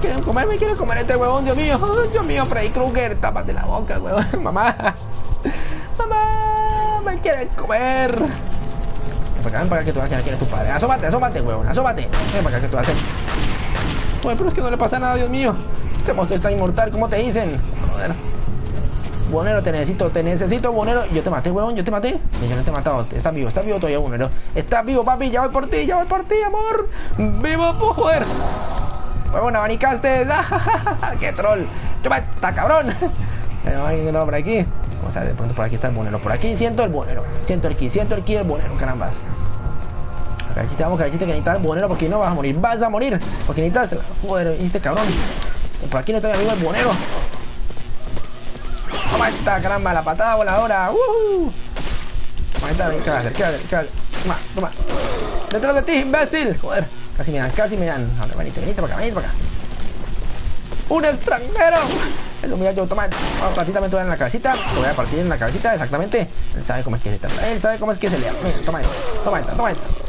quieren comerme, quieren comer este huevón, Dios mío. (laughs) Dios mío, Freddy Krueger, tápate la boca, huevón. (laughs) Mamá. Mamá, me quieren comer. Ven para acá, que tú vas a quién es tu padre. Asómate, asómate, huevón, asómate. Ven para acá que tú vas a pero es que no le pasa nada, Dios mío. Este monstruo está inmortal, ¿cómo te dicen? Joder. Bonero, te necesito, te necesito, Bonero. Yo te maté, huevón, yo te maté. Yo no te he matado, estás vivo, estás vivo todavía, Bonero. Estás vivo, papi, ya voy por ti, ya voy por ti, amor. Vivo, pues, joder. Huevón, abanicaste. (laughs) ¡Qué troll! ¡Está cabrón! (laughs) Hay por aquí. Vamos a ver, de pronto por aquí está el bonero. Por aquí siento el bonero. Siento el ki, siento el ki del bonero, carambas. Cabecita, vamos, cabecita, que necesitas el bonero porque no vas a morir. Vas a morir. Porque necesitas. Joder, este cabrón. Por aquí no tengo amigo el bonero. Toma esta caramba, la patada voladora. ¡Uh! Toma esta, ¿qué va a hacer? ¿Qué va a hacer? ¿Qué va a hacer? Toma, toma. Detrás de ti, imbécil. Joder, casi me dan, casi me dan. Venite, venite para acá, venite para acá. ¡Un extranjero! El muchacho, toma, toma platita, me en la cabecita. Voy a partir en la cabecita, exactamente. Él sabe cómo es que se trata. Él sabe cómo es que se lea. Mira, toma esta, toma esta, toma esta.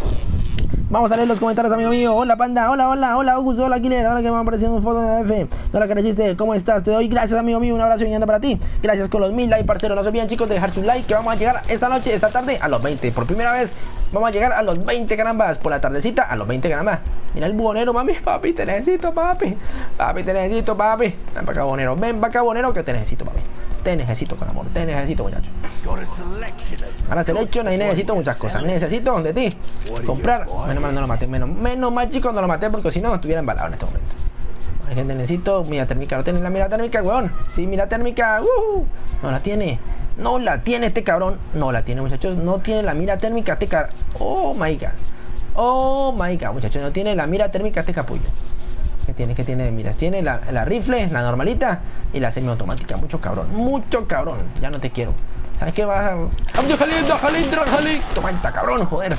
Vamos a leer los comentarios, amigo mío. Hola, panda. Hola, hola, hola, Augusto. Hola, Killer. Ahora que me han aparecido un foto de F. Hola, que chiste. ¿Cómo estás? Te doy gracias, amigo mío. Un abrazo y para ti. Gracias con los mil likes, parcero. No se olviden, chicos, de dejar su like. Que vamos a llegar esta noche, esta tarde, a los 20. Por primera vez, vamos a llegar a los 20 carambas. Por la tardecita, a los 20 carambas. Mira el buonero, mami. (laughs) Papi, te necesito, papi. Papi, te necesito, papi. Ven para acá, bonero. Ven para acá, bonero, que te necesito, papi. Te necesito con amor, te necesito, muchacho. Ahora selección, ahí necesito muchas cosas. Necesito de ti comprar. Menos mal no lo maté, menos, menos mal chicos no lo maté porque si no estuviera embalado en este momento. Hay gente necesito mira térmica, ¿no tienes la mira térmica, weón? Sí, mira térmica, uh, no la tiene. No la tiene este cabrón. No la tiene, muchachos. No tiene la mira térmica este car. Oh my god. Oh my god, muchachos. No tiene la mira térmica este capullo. ¿Qué tiene? ¿Qué tiene? Mira, tiene la, la rifle, la normalita y la semiautomática. Mucho cabrón, mucho cabrón. Ya no te quiero. ¿Sabes qué vas a.? Toma esta cabrón, joder.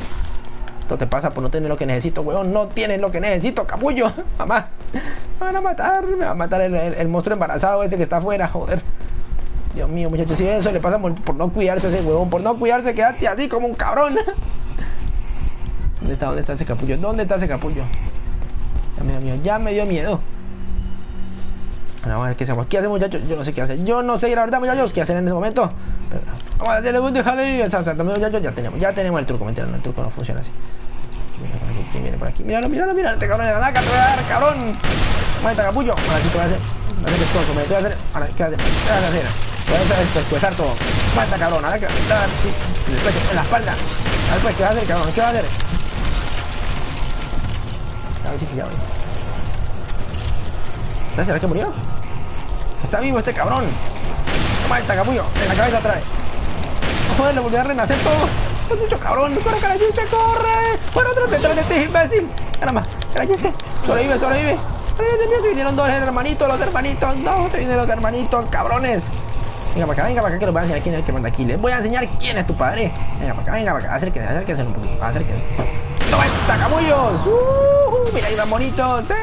Esto te pasa por no tener lo que necesito, weón. No tienes lo que necesito, capullo. (laughs) Mamá. Me van a matar. Me va a matar el, el, monstruo embarazado ese que está afuera, joder. Dios mío, muchachos, si eso le pasa por, no cuidarse ese huevón, por no cuidarse, quédate así como un cabrón. (laughs) ¿Dónde está? ¿Dónde está ese capullo? ¿Dónde está ese capullo? Ya me dio miedo, ya me dio miedo. Vamos a ver qué hacemos. ¿Qué hacemos, muchachos? Yo no sé qué hacer. Yo no sé, la verdad, muchachos, qué hacer en ese momento. Pero, vamos a hacerle un déjale. Exactamente, muchachos, ya tenemos, ya tenemos el truco. Mentira, no, el truco no funciona así. Aquí, ¿quién viene por aquí? Míralo, míralo, míralo, este cabrón de la naca, te voy a dar, cabrón. Muerta, capullo. Ahora sí te voy a hacer. Voy a hacer esto, me voy a hacer. Ahora, ¿qué hacer? ¿Qué vas a hacer? Voy a hacer esto, escuezar todo. Muerta, cabrón. Ahora que. En la espalda. A ver, pues, ¿qué vas a hacer, cabrón? ¿Qué vas a hacer? A ver si ya voy. ¿Será que murió? Está vivo este cabrón. Toma esta capullo. En la cabeza trae. Joder, le volví a renacer todo. Es mucho cabrón. Corre, carachiste, corre. Bueno, otro detrás de este imbécil. Caramba, carachiste. Sobrevive, sobrevive. Ay, Dios mío, se vinieron dos hermanitos, los hermanitos. No, se vienen los hermanitos, cabrones. Venga para acá, venga para acá que les voy a enseñar quién es el que manda aquí. Les voy a enseñar quién es tu padre. Venga para acá, venga para acá. Acérquense, acérquense un poquito. Acérquense. ¡Toma esta, capullos! ¡Uh! Mira ahí van bonitos. ¡Sí!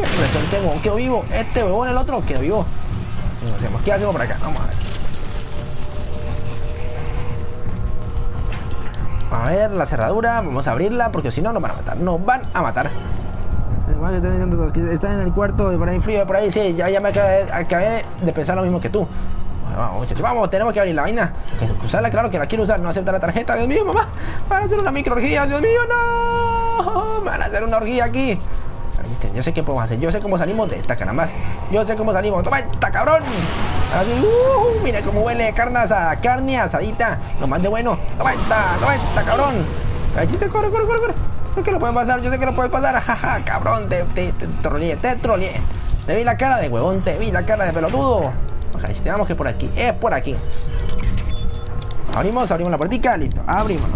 Pero este huevón quedó vivo. Este huevón, el otro, quedó vivo. ¿Qué hacemos? ¿Qué hacemos por acá? Vamos a ver. A ver, la cerradura, vamos a abrirla porque si no nos van a matar, nos van a matar. Están en el cuarto, por ahí frío, por ahí, sí, ya, ya me acabé, acabé de pensar lo mismo que tú. Vamos, tenemos que abrir la vaina. Usarla, claro que la quiero usar, no acepta la tarjeta, Dios mío, mamá. Van a hacer una microorgía, Dios mío, no. Van a hacer una orgía aquí. Yo sé qué podemos hacer, yo sé cómo salimos de esta carambas. Yo sé cómo salimos. ¡Toma esta, cabrón! Así, uh, mira cómo huele carne asada, carne asadita. Lo más de bueno. ¡Toma esta, toma esta, cabrón! Cachiste, corre, corre, corre, corre. Yo que lo pueden pasar, yo sé que lo puedes pasar. (laughs) Jaja, cabrón, te, te, te troleé, te troleé. Te vi la cara de huevón, te vi la cara de pelotudo. Cachiste, vamos que por aquí, es por aquí. Abrimos, abrimos la puertica, listo, abrimos.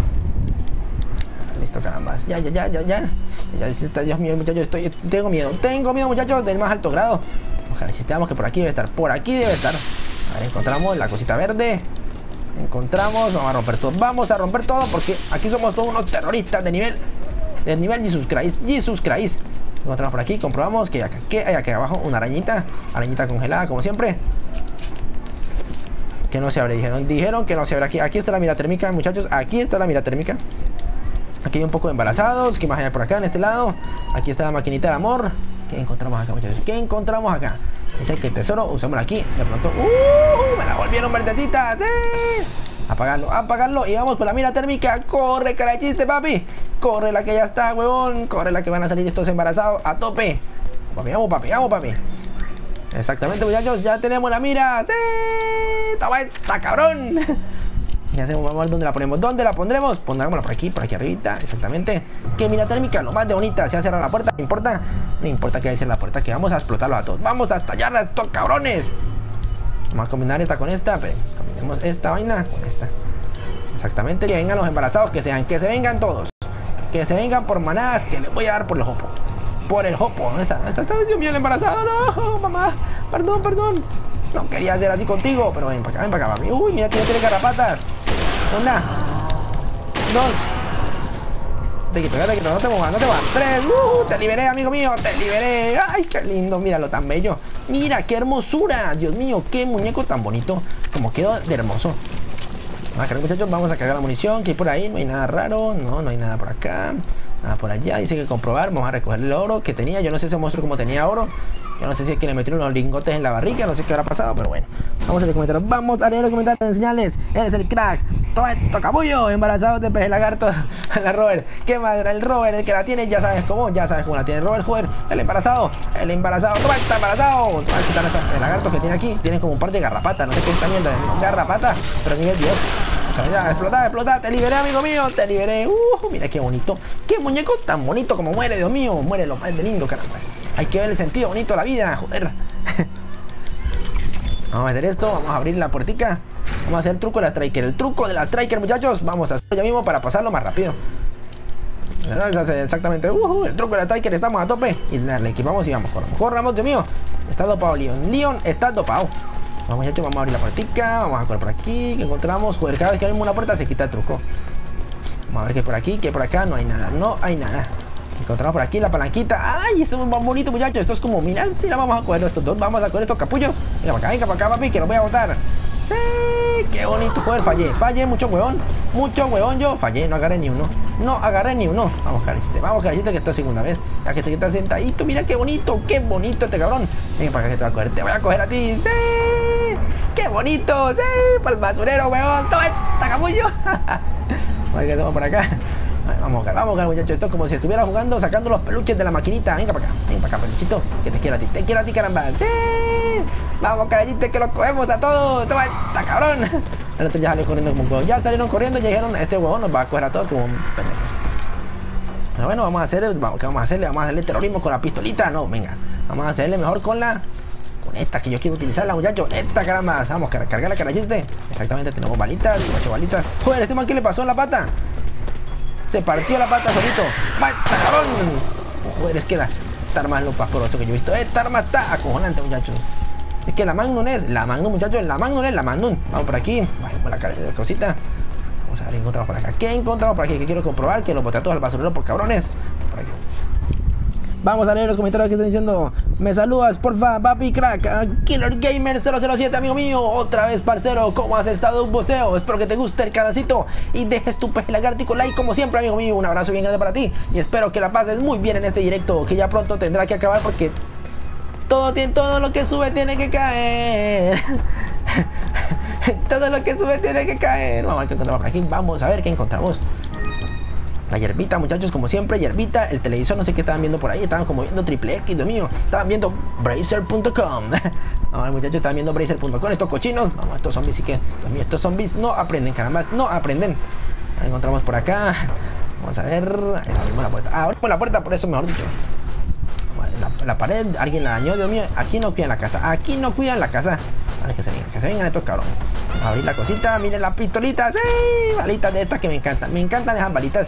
Listo, carambas. Ya, ya, ya, ya, ya. Ya, Dios mío, muchachos, estoy, tengo miedo. Tengo miedo, muchachos, del más alto grado. Ojalá necesitamos que por aquí debe estar. Por aquí debe estar. A ver, encontramos la cosita verde. Encontramos, vamos a romper todo. Vamos a romper todo porque aquí somos todos unos terroristas de nivel. De nivel Jesus Christ. Jesus Christ. Encontramos por aquí, comprobamos que hay acá, que hay aquí abajo una arañita. Arañita congelada, como siempre. Que no se abre, dijeron. Dijeron que no se abre aquí. Aquí está la mira térmica, muchachos. Aquí está la mira térmica. Aquí hay un poco de embarazados. ¿Qué más hay por acá, en este lado? Aquí está la maquinita de amor. ¿Qué encontramos acá, muchachos? ¿Qué encontramos acá? Dice que el tesoro, usémoslo aquí. De pronto, ¡uh! Me la volvieron verdecita. ¡Sí! Apagarlo, apagarlo. Y vamos por la mira térmica. Corre, cara chiste, papi. Corre la que ya está, huevón. Corre la que van a salir estos embarazados a tope. Papi, vamos, papi, vamos, papi. Exactamente, muchachos. Ya tenemos la mira. ¡Sí! ¡Toma esta, cabrón! Ya hacemos, vamos a ver dónde la ponemos. ¿Dónde la pondremos? Pongámosla por aquí, por aquí arribita, exactamente. Que mira térmica, lo más de bonita. Se ha cerrado la puerta, no importa. No importa que haya en la puerta, que vamos a explotarlo a todos. Vamos a estallarla a estos cabrones. Vamos a combinar esta con esta. Pero combinemos esta vaina con esta. Exactamente. Que vengan los embarazados, que sean, que se vengan todos. Que se vengan por manadas, que les voy a dar por el hopo. Por el hopo. ¿Dónde está? ¿Dónde está? Dios mío, el embarazado. No, (laughs) mamá. Perdón, perdón. No quería hacer así contigo, pero ven para acá, ven para acá, papi. Uy, mira, tiene tres garrapatas. Una. Dos. Te quito, te quito, no te muevas, no te muevas. Tres. Uh, te liberé, amigo mío, te liberé. Ay, qué lindo, míralo tan bello. Mira, qué hermosura. Dios mío, qué muñeco tan bonito. Como quedó de hermoso. Vamos a cargar, muchachos, vamos a cargar la munición que por ahí. No hay nada raro, no, no hay nada por acá. Nada por allá, dice que comprobar. Vamos a recoger el oro que tenía. Yo no sé ese monstruo como tenía oro. Yo no sé si es que le metió unos lingotes en la barriga, no sé qué habrá pasado, pero bueno. Vamos a leer comentarios. Vamos a leer los comentarios, enseñarles. Eres el crack. Toma esto, capullo. Embarazado de pez lagarto. (laughs) la Robert. ¿Qué más? El Robert, el que la tiene, ya sabes cómo. Ya sabes cómo la tiene Robert. Joder, el embarazado. El embarazado. Toma esta, embarazado. Esta, el lagarto que tiene aquí. Tiene como un par de garrapatas. No sé qué está viendo. Garrapata, pero nivel Dios. Ya, explota, explota, te liberé, amigo mío, te liberé. Uh, mira qué bonito. Qué muñeco tan bonito como muere, Dios mío. Muere lo más de lindo, caramba. Hay que ver el sentido bonito la vida, joder. (laughs) vamos a meter esto, vamos a abrir la puertica. Vamos a hacer el truco de la striker. El truco de la striker, muchachos. Vamos a hacerlo ya mismo para pasarlo más rápido. Exactamente. Uh, el truco de la striker, estamos a tope. Y le equipamos y vamos. Corramos, corramos, Dios mío. Está dopado Leon. Leon está dopado. Vamos, muchachos, vamos a abrir la puertica. Vamos a correr por aquí. ¿Qué encontramos? Joder, cada vez que abrimos una puerta se quita el truco. Vamos a ver qué por aquí, que por acá no hay nada. No hay nada. Encontramos por aquí la palanquita. ¡Ay! Esto es muy bonito, muchachos. Esto es como, mira, mira, vamos a coger estos dos. Vamos a coger estos capullos. Venga para acá, venga para acá, papi, que los voy a botar. ¡Sí! ¡Qué bonito! Joder, fallé, fallé, mucho huevón. Mucho huevón yo. Fallé, no agarré ni uno. No agarré ni uno. Vamos, carajito, vamos, carajito, que esto es segunda vez. Ya que te estás sentadito, mira qué bonito, qué bonito este cabrón. Venga para acá que te voy a coger, te voy a coger a ti. ¡Sí! ¡Qué bonito! ¡Sí! Para el basurero, huevón. ¡Toma esta capullo! (laughs) a ver por acá. Vamos, vamos, muchachos. Esto es como si estuviera jugando, sacando los peluches de la maquinita. Venga para acá, venga para acá, peluchito. Que te quiero a ti, te quiero a ti, caramba. ¡Sí! Vamos, carajito, que los cogemos a todos. Toma esta cabrón. (laughs) El ya salió corriendo como Ya salieron corriendo, ya dijeron, este huevón nos va a coger a todos como un pendejo. Pero bueno, vamos a hacer, vamos, ¿qué vamos a hacerle? Vamos a hacerle terrorismo con la pistolita. No, venga. Vamos a hacerle mejor con la con esta que yo quiero utilizarla, muchachos. Esta caramba. Vamos, a cargar la carajiste. Exactamente, tenemos balitas, balitas. Joder, este man, ¿qué le pasó en la pata? Se partió la pata solito. ¡Mata, cabrón! Oh, joder, es que la, esta arma es lo más poroso que yo he visto. Esta arma está acojonante, muchachos. Es que la Magnum es, la Magnum, muchachos, la Magnum es la Magnum. Vamos por aquí. Vamos la cara de cosita. Vamos a ver encontramos por acá. ¿Qué encontramos por aquí? Que quiero comprobar que los boté a todos al basurero por cabrones. Por aquí. Vamos a leer los comentarios que están diciendo. Me saludas, porfa, papi crack. Killer Gamer 007, amigo mío. Otra vez, parcero. ¿Cómo has estado un voceo? Espero que te guste el canacito y dejes tu lagartico like como siempre, amigo mío. Un abrazo bien grande para ti. Y espero que la pases muy bien en este directo. Que ya pronto tendrá que acabar porque todo, todo lo que sube tiene que caer. (laughs) todo lo que sube tiene que caer. Vamos a ver qué encontramos por aquí. Vamos a ver qué encontramos. La hierbita, muchachos, como siempre, hierbita, el televisor, no sé qué estaban viendo por ahí, estaban como viendo triple X, Dios mío, estaban viendo Bracer.com. Vamos, (laughs) muchachos, estaban viendo Bracer.com, estos cochinos, vamos, estos zombies sí que, estos zombies no aprenden, caramba, no aprenden. encontramos por acá, vamos a ver, abrimos la puerta, ah, abrimos la puerta, por eso mejor dicho. La, la, pared, alguien la dañó, Dios mío. Aquí no cuidan la casa, aquí no cuidan la casa. Vale, que se vengan, que se vengan estos cabrones. Vamos a abrir la cosita, miren las pistolitas. ¡Sí! Balitas de estas que me encantan, me encantan esas balitas.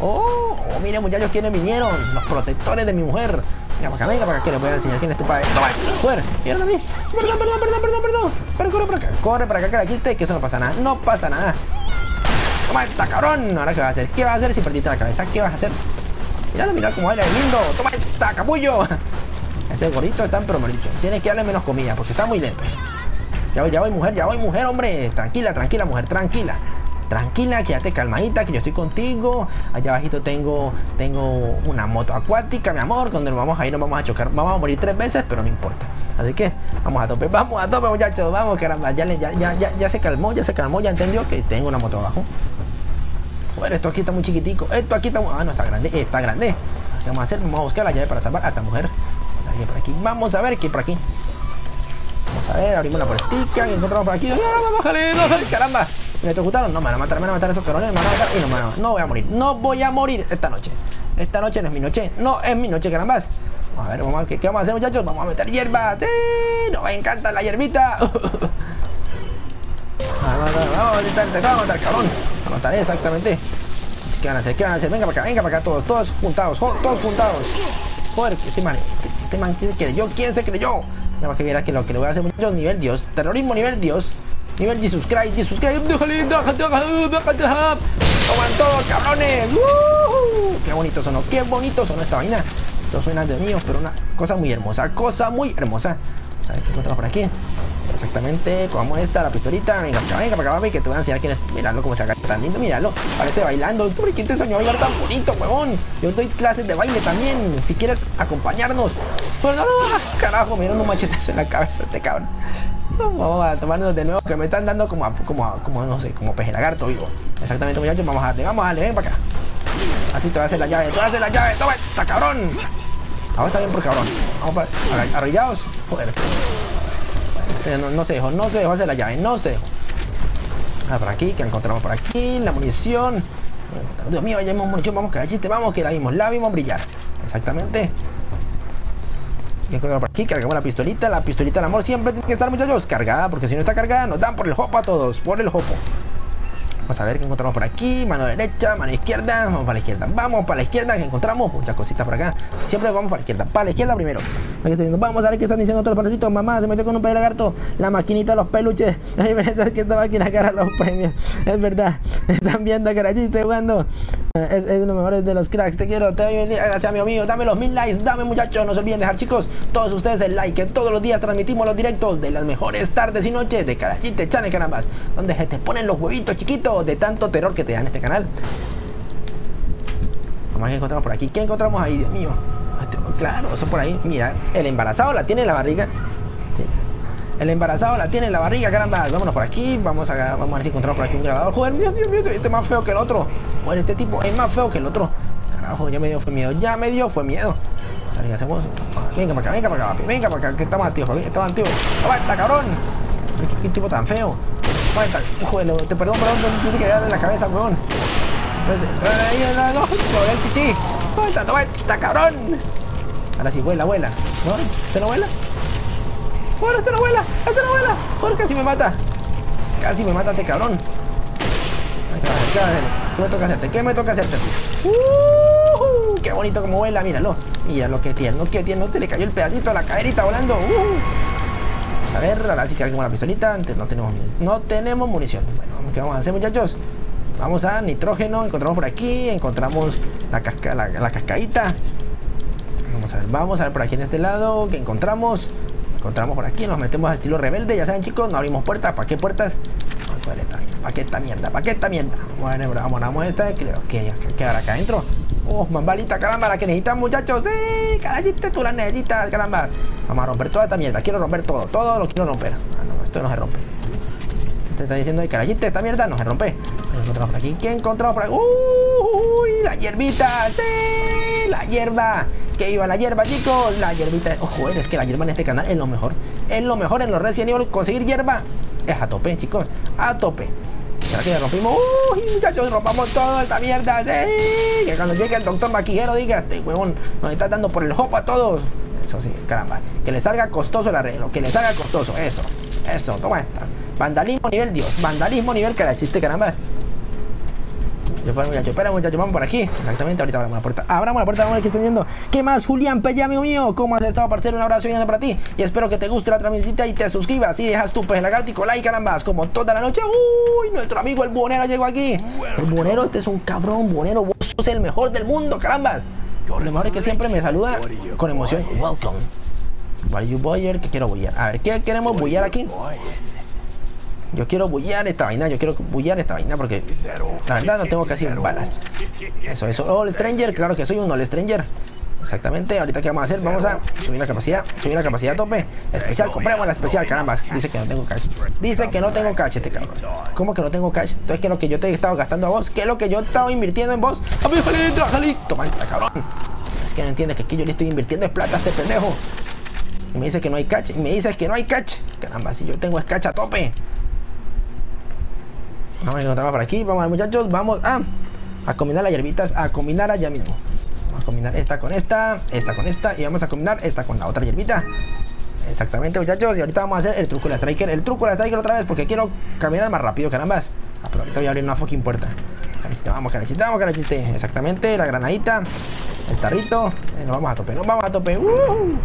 Oh, oh miren muchachos quiénes vinieron, los protectores de mi mujer. Venga para acá, venga para acá, que les voy a enseñar quién es tu padre. Toma, fuera, miren a mí. Perdón, perdón, perdón, perdón, perdón. Corre, corre para acá, corre para acá, que la quiste, que eso no pasa nada, no pasa nada. Toma esta cabrón. Ahora qué vas a hacer, qué vas a hacer si perdiste la cabeza, qué vas a hacer. Mira, mira cómo baila el lindo. Toma esta, capullo. (laughs) Este gordito está pero. Tienes que darle menos comida porque está muy lento. Ya voy, ya voy, mujer, ya voy, mujer, hombre. Tranquila, tranquila, mujer, tranquila. Tranquila, quédate calmadita, que yo estoy contigo. Allá abajito tengo, tengo una moto acuática, mi amor, donde nos vamos a ir, nos vamos a chocar. Vamos a morir tres veces, pero no importa. Así que vamos a tope, vamos a tope, muchachos. Vamos, caramba, ya, ya, ya, se calmó, ya se calmó, ya entendió que tengo una moto abajo. Bueno, esto aquí está muy chiquitico. Esto aquí está muy... Ah, no, está grande. Está grande. ¿Qué vamos a hacer? Vamos a buscar la llave para salvar a esta mujer. Vamos a ver por aquí. Vamos a ver qué por aquí. Vamos a ver, abrimos la puertica y encontramos por aquí. ¡Ah, bájale! ¡No, caramba! ¿Me electrocutaron? No, me van a matar, me van a matar estos cabrones, me van a matar y no me van a No voy a morir, no voy a morir esta noche. Esta noche no es mi noche, no es mi noche, carambas. A ver, vamos a ver qué, qué vamos a hacer, muchachos. Vamos a meter hierba. ¡Sí! Nos encanta la hierbita. (laughs) vamos, vamos, vamos, vamos, vamos a matar, cabrón. A matar exactamente. ¿Qué van a hacer? ¿Qué van a hacer? Venga para acá, venga para acá todos, todos juntados, todos juntados. Joder, este man, este man, ¿quién se creyó? ¿Quién se creyó? Nada más que viera que lo que le voy a hacer, muchachos, nivel Dios. Terrorismo nivel Dios. Nivel Jesus Christ, Jesus Christ. Déjale, déjale, déjale. Toman todos, cabrones. Qué bonito sonó, qué bonito sonó esta vaina. Esto suena de mío, pero una cosa muy hermosa, cosa muy hermosa. A ver qué encontramos por aquí. Exactamente, como esta, la pistolita. Venga, venga, venga para acá, que te voy a enseñar quién es. Míralo cómo se haga tan lindo, míralo. Parece bailando. ¿Por quién te enseñó bailar tan bonito, huevón? Yo doy clases de baile también. Si quieres acompañarnos. No, carajo, me un machetazo en la cabeza este cabrón. Vamos a tomarnos de nuevo, que me están dando como, como, como no sé, como peje lagarto, vivo. Exactamente, muchachos, vamos a darle, vamos a darle, ven para acá. Así te voy a hacer la llave, te voy a hacer la llave, toma, está cabrón. Ahora está bien por cabrón. Vamos para, arrollados. Joder. Eh, no, no, se dejó, no se dejó hacer la llave, no se dejó. Ah, por aquí, que encontramos por aquí, la munición. Dios mío, ya hemos munición, vamos que la chiste, vamos que la vimos, la vimos brillar. Exactamente. Y por aquí, cargamos la pistolita, la pistolita del amor siempre tiene que estar muchachos cargada, porque si no está cargada nos dan por el hopo a todos, por el hopo. A ver qué encontramos por aquí. Mano derecha, mano izquierda. Vamos para la izquierda. Vamos para la izquierda que encontramos muchas cositas por acá. Siempre vamos para la izquierda. Para la izquierda primero. Vamos a ver qué están diciendo los partiditos. Mamá, se metió con un pez lagarto. La maquinita, los peluches. Ay, verdad que esta máquina cara los premios. Es verdad. (laughs) Están viendo que allí estoy jugando. Es, es uno mejores de los cracks. Te quiero, te doy. Gracias, amigo. Dame los mil likes. Dame, muchachos. No se olviden dejar, chicos, todos ustedes el like. Que todos los días transmitimos los directos de las mejores tardes y noches de Carajite Channel Carambas. Donde se te ponen los huevitos chiquitos de tanto terror que te dan este canal. Vamos a ver encontramos por aquí. ¿Qué encontramos ahí, Dios mío? Este, Claro, eso por ahí. Mira, el embarazado la tiene en la barriga. El embarazado la tiene en la barriga, caramba. Vámonos por aquí. Vamos a, vamos a ver si encontramos por aquí un grabador. Joder, Dios mío, este es más feo que el otro. Joder, este tipo es más feo que el otro. Carajo, ya me dio fue miedo. Ya me dio fue miedo. Qué hacemos. Venga para acá, venga para acá, papi. Venga para acá, que estamos activos, papi. Estamos activos. ¡Aguanta, cabrón! ¿Qué, qué tipo tan feo? Lo- te perdón, perdón, te tiene que darle la cabeza, weón. Entonces, ahí, (laughs) no, no, no, el chichi. Aguanta, aguanta, cabrón. Ahora sí, vuela, vuela. ¿No? ¿Usted no vuela? ¡Bueno, este no vuela! ¡Este no vuela! ¡Bueno, casi me mata! Casi me mata este cabrón. ¿Qué me toca hacerte? ¿Qué me toca hacerte? ¡Uh! ¡Qué bonito como vuela! Míralo. Míralo, qué tierno, qué tierno. Te le cayó el pedacito a la caderita volando. ¡Uh! A ver, ahora sí que la pistolita. Antes no tenemos, no tenemos munición. Bueno, ¿qué vamos a hacer, muchachos? Vamos a nitrógeno. Encontramos por aquí. Encontramos la, casca, la, cascadita. Vamos a ver, vamos a ver por aquí en este lado. ¿Qué encontramos? Encontramos por aquí, nos metemos a estilo rebelde, ya saben chicos, no abrimos puertas, ¿para qué puertas? ¿Para qué esta mierda? ¿Para qué esta mierda? Bueno, vamos, vamos esta, creo que quedará acá adentro. Oh, más balita, caramba, la que necesitan muchachos, sí, carajita, tú la necesitas, caramba. Vamos a romper toda esta mierda, quiero romper todo, todo lo quiero romper. Ah, no, esto no se rompe. Te está diciendo, carajita, esta mierda no se rompe. ¿Qué encontramos por aquí? ¿Qué encontramos? ¡Uy! La hierbita, sí, la hierba. Que iba la hierba, chicos. La hierbita. Oh, joder, es que la hierba en este canal es lo mejor. Es lo mejor en los Resident Evil. Conseguir hierba es a tope, chicos. A tope. Y ahora que ya rompimos. ¡Uy, muchachos! Rompamos toda esta mierda. ¡Sí! Que cuando llegue el doctor maquillero diga, este huevón nos está dando por el jopo a todos. Eso sí, caramba. Que le salga costoso el arreglo. Que le salga costoso. Eso. Eso, toma esta. Vandalismo nivel Dios. Vandalismo nivel que la existe, caramba. Espera, muchachos, espera, muchachos, vamos por aquí. Exactamente, ahorita abramos la puerta. Abramos la puerta, vamos a ver qué está teniendo. ¿Qué más, Julián Pella, amigo mío? ¿Cómo has estado, parcero? Un abrazo grande para ti. Y espero que te guste la transmisión y te suscribas y dejas tu pez lagartico, like, carambas, como toda la noche. ¡Uy! Nuestro amigo el buonero llegó aquí. El buonero, este es un cabrón, buonero. Vos sos el mejor del mundo, carambas. Lo mejor es que siempre me saluda con emoción. Welcome. What are you boyer? ¿Qué quiero bullar? A ver, ¿qué queremos bullar aquí? Yo quiero bullar esta vaina, yo quiero bullar esta vaina porque la verdad no tengo casi balas. Eso, eso. All Stranger, claro que soy un All Stranger. Exactamente, ahorita qué vamos a hacer, vamos a subir la capacidad, subir la capacidad a tope. Especial, compremos la especial, caramba. Dice que no tengo cash. Dice que no tengo cash este cabrón. ¿Cómo que no tengo cash? Entonces, ¿qué es lo que yo te he estado gastando a vos? ¿Qué es lo que yo he estado invirtiendo en vos? ¡Amigo, salí, salí! Toma esta cabrón. Es que no entiendes que aquí yo le estoy invirtiendo en plata a este pendejo. Y me dice que no hay catch. Y me dices que no hay catch. Caramba, si yo tengo es catch a tope. Vamos a encontrar por aquí. Vamos a ver, muchachos. Vamos a, a combinar las hierbitas. A combinar allá mismo. Vamos a combinar esta con esta. Esta con esta. Y vamos a combinar esta con la otra hierbita. Exactamente, muchachos. Y ahorita vamos a hacer el truco de la striker. El truco de la striker otra vez porque quiero caminar más rápido, carambas. Ah, pero ahorita voy a abrir una fucking puerta. Carachita, vamos, carachita, vamos, carachita. Exactamente, la granadita. El tarrito. Eh, nos vamos a tope, nos vamos a tope. ¡Uh!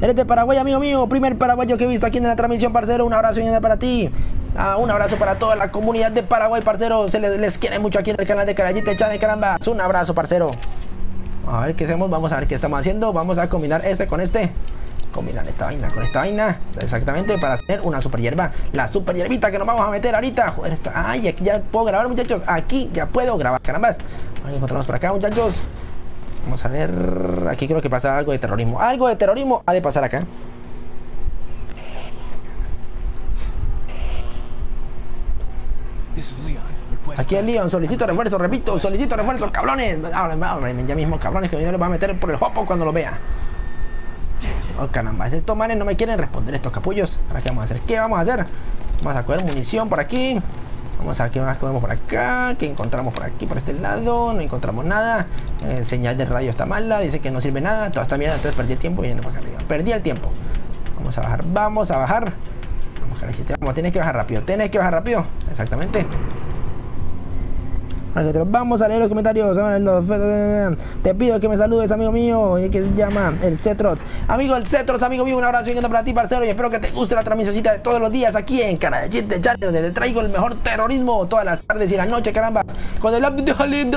Eres de Paraguay, amigo mío. Primer paraguayo que he visto aquí en la transmisión, parcero. Un abrazo grande para ti. Ah, un abrazo para toda la comunidad de Paraguay, parcero. Se les, les quiere mucho aquí en el canal de Carayita Channel, caramba. Un abrazo, parcero. A ver qué hacemos. Vamos a ver qué estamos haciendo. Vamos a combinar este con este. Combinar esta vaina con esta vaina. Exactamente para hacer una super hierba. La super hierbita que nos vamos a meter ahorita. Joder, está. Ay, aquí ya puedo grabar, muchachos. Aquí ya puedo grabar, carambas. Encontrarnos por acá, muchachos. Vamos a ver. Aquí creo que pasa algo de terrorismo. Algo de terrorismo ha de pasar acá. Aquí el Leon, solicito refuerzo, repito, solicito refuerzo, cabrones. Ya mismo, cabrones, que yo les voy a meter por el hopo cuando lo vea. Oh, caramba, estos manes no me quieren responder estos capullos. Ahora, ¿qué vamos a hacer? ¿Qué vamos a hacer? Vamos a coger munición por aquí. Vamos a ver qué más comemos por acá. ¿Qué encontramos por aquí, por este lado? No encontramos nada. El señal de radio está mala. Dice que no sirve nada. Toda esta mierda. Entonces perdí el tiempo yendo para acá arriba. Perdí el tiempo. Vamos a bajar. Vamos a bajar. Vamos a ver si te vamos. Tienes que bajar rápido. Tienes que bajar rápido. Exactamente. Vamos a leer los comentarios. Te pido que me saludes, amigo mío, que se llama el Cetrox. Amigo el Cetrox, amigo mío, un abrazo yendo para ti, parcero, y espero que te guste la transmisión de todos los días aquí en Cara de Channel, donde te traigo el mejor terrorismo todas las tardes y las noches, caramba. Con el Abdu Halid,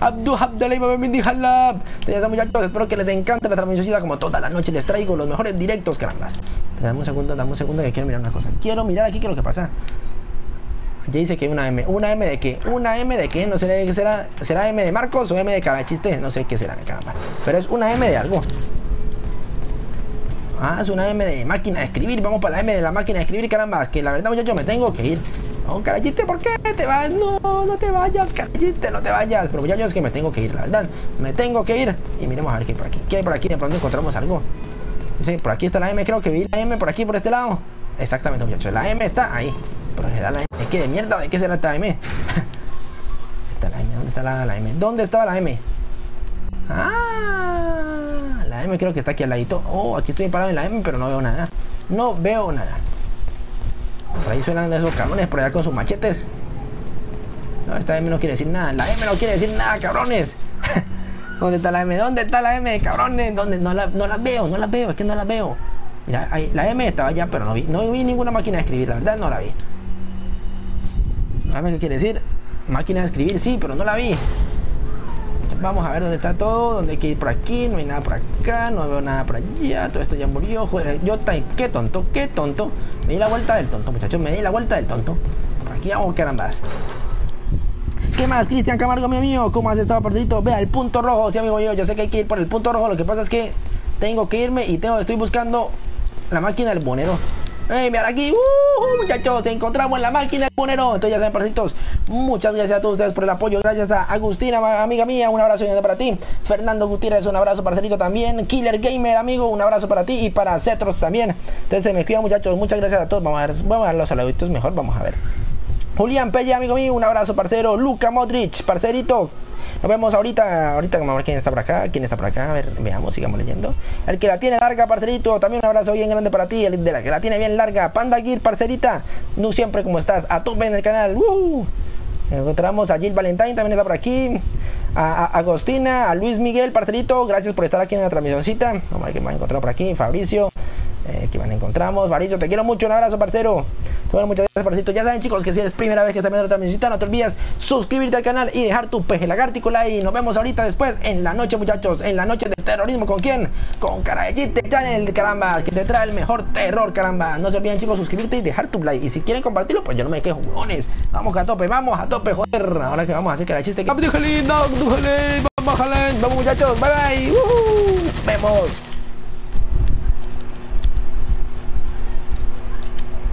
Abdu Abdelay, Halab. Ya muchachos, espero que les encante la transmisión como todas las noches les traigo los mejores directos, caramba. Dame un segundo, dame un segundo que quiero mirar una cosa. Quiero mirar aquí qué es lo que pasa. Ya dice que una M. ¿Una M de qué? ¿Una M de qué? No sé qué será. ¿Será M de Marcos o M de cada chiste? No sé qué será, caramba. Pero es una M de algo. Ah, es una M de máquina de escribir. Vamos para la M de la máquina de escribir, caramba. Que la verdad, muchachos, me tengo que ir. No, carachiste, ¿por qué te vas? No, no te vayas, carachiste, no te vayas. Pero muchachos, es que me tengo que ir, la verdad. Me tengo que ir. Y miremos a ver qué hay por aquí. ¿Qué hay por aquí? De pronto encontramos algo. Sí, por aquí está la M, creo que vi la M por aquí, por este lado. Exactamente, muchachos. La M está ahí. Pero da la M. ¿Qué de mierda? ¿De qué será esta M? (laughs) está la M. ¿Dónde está la, M? ¿Dónde estaba la M? Ah, la M creo que está aquí al ladito. Oh, aquí estoy parado en la M, pero no veo nada. No veo nada. Por ahí suenan esos cabrones por allá con sus machetes. No, esta M no quiere decir nada. La M no quiere decir nada, cabrones. (laughs) ¿Dónde está la M? ¿Dónde está la M, cabrones? ¿Dónde? No la, no la veo, no la veo, es que no la veo. Mira, ahí, la M estaba allá, pero no vi, no vi ninguna máquina de escribir, la verdad no la vi. A ver qué quiere decir. Máquina de escribir, sí, pero no la vi. Vamos a ver dónde está todo, dónde hay que ir por aquí, no hay nada por acá, no veo nada por allá, todo esto ya murió, joder, yo qué tonto, qué tonto. Me di la vuelta del tonto, muchachos, me di la vuelta del tonto. Por aquí vamos, carambas. ¿Qué más, Cristian Camargo, mi amigo? ¿Cómo has estado, perdidito? Vea, el punto rojo, sí, amigo mío, yo sé que hay que ir por el punto rojo, lo que pasa es que tengo que irme y tengo, estoy buscando la máquina del bonero. ¡Ey, mira aquí! ¡Uh, muchachos! Encontramos en la máquina del bonero. Entonces ya saben, parcitos. Muchas gracias a todos ustedes por el apoyo. Gracias a Agustina, amiga mía. Un abrazo grande para ti. Fernando Gutiérrez, un abrazo, parcerito también. Killer Gamer, amigo. Un abrazo para ti y para Cetros también. Entonces se me cuidan, muchachos. Muchas gracias a todos. Vamos a ver, vamos a ver los saluditos mejor. Vamos a ver. Julián Pelle, amigo mío. Un abrazo, parcero. Luca Modric, parcerito. Nos vemos ahorita, ahorita vamos a ver quién está por acá, quién está por acá, a ver, veamos, sigamos leyendo. El que la tiene larga, parcerito, también un abrazo bien grande para ti, el de la que la tiene bien larga, Panda Gear, parcerita, no siempre como estás, a tope en el canal, Encontramos a Jill Valentine, también está por aquí. A, Agostina, a Luis Miguel, parcerito, gracias por estar aquí en la transmisioncita. Vamos a ver qué me a encontrar por aquí. Fabricio, eh, que van encontramos. Fabricio, te quiero mucho, un abrazo, parcero. Bueno, muchas gracias, parcito. Ya saben, chicos, que si es primera vez que estás viendo la transmisión, no te olvides suscribirte al canal y dejar tu peje lagartico like. Nos vemos ahorita después en la noche, muchachos. En la noche de terrorismo. ¿Con quién? Con Carayete Channel, caramba. Que te trae el mejor terror, caramba. No se olviden, chicos, suscribirte y dejar tu like. Y si quieren compartirlo, pues yo no me quejo, jugones. Vamos a tope, vamos a tope, joder. Ahora que vamos a hacer Carayete. Vamos, muchachos. Bye bye. Vemos.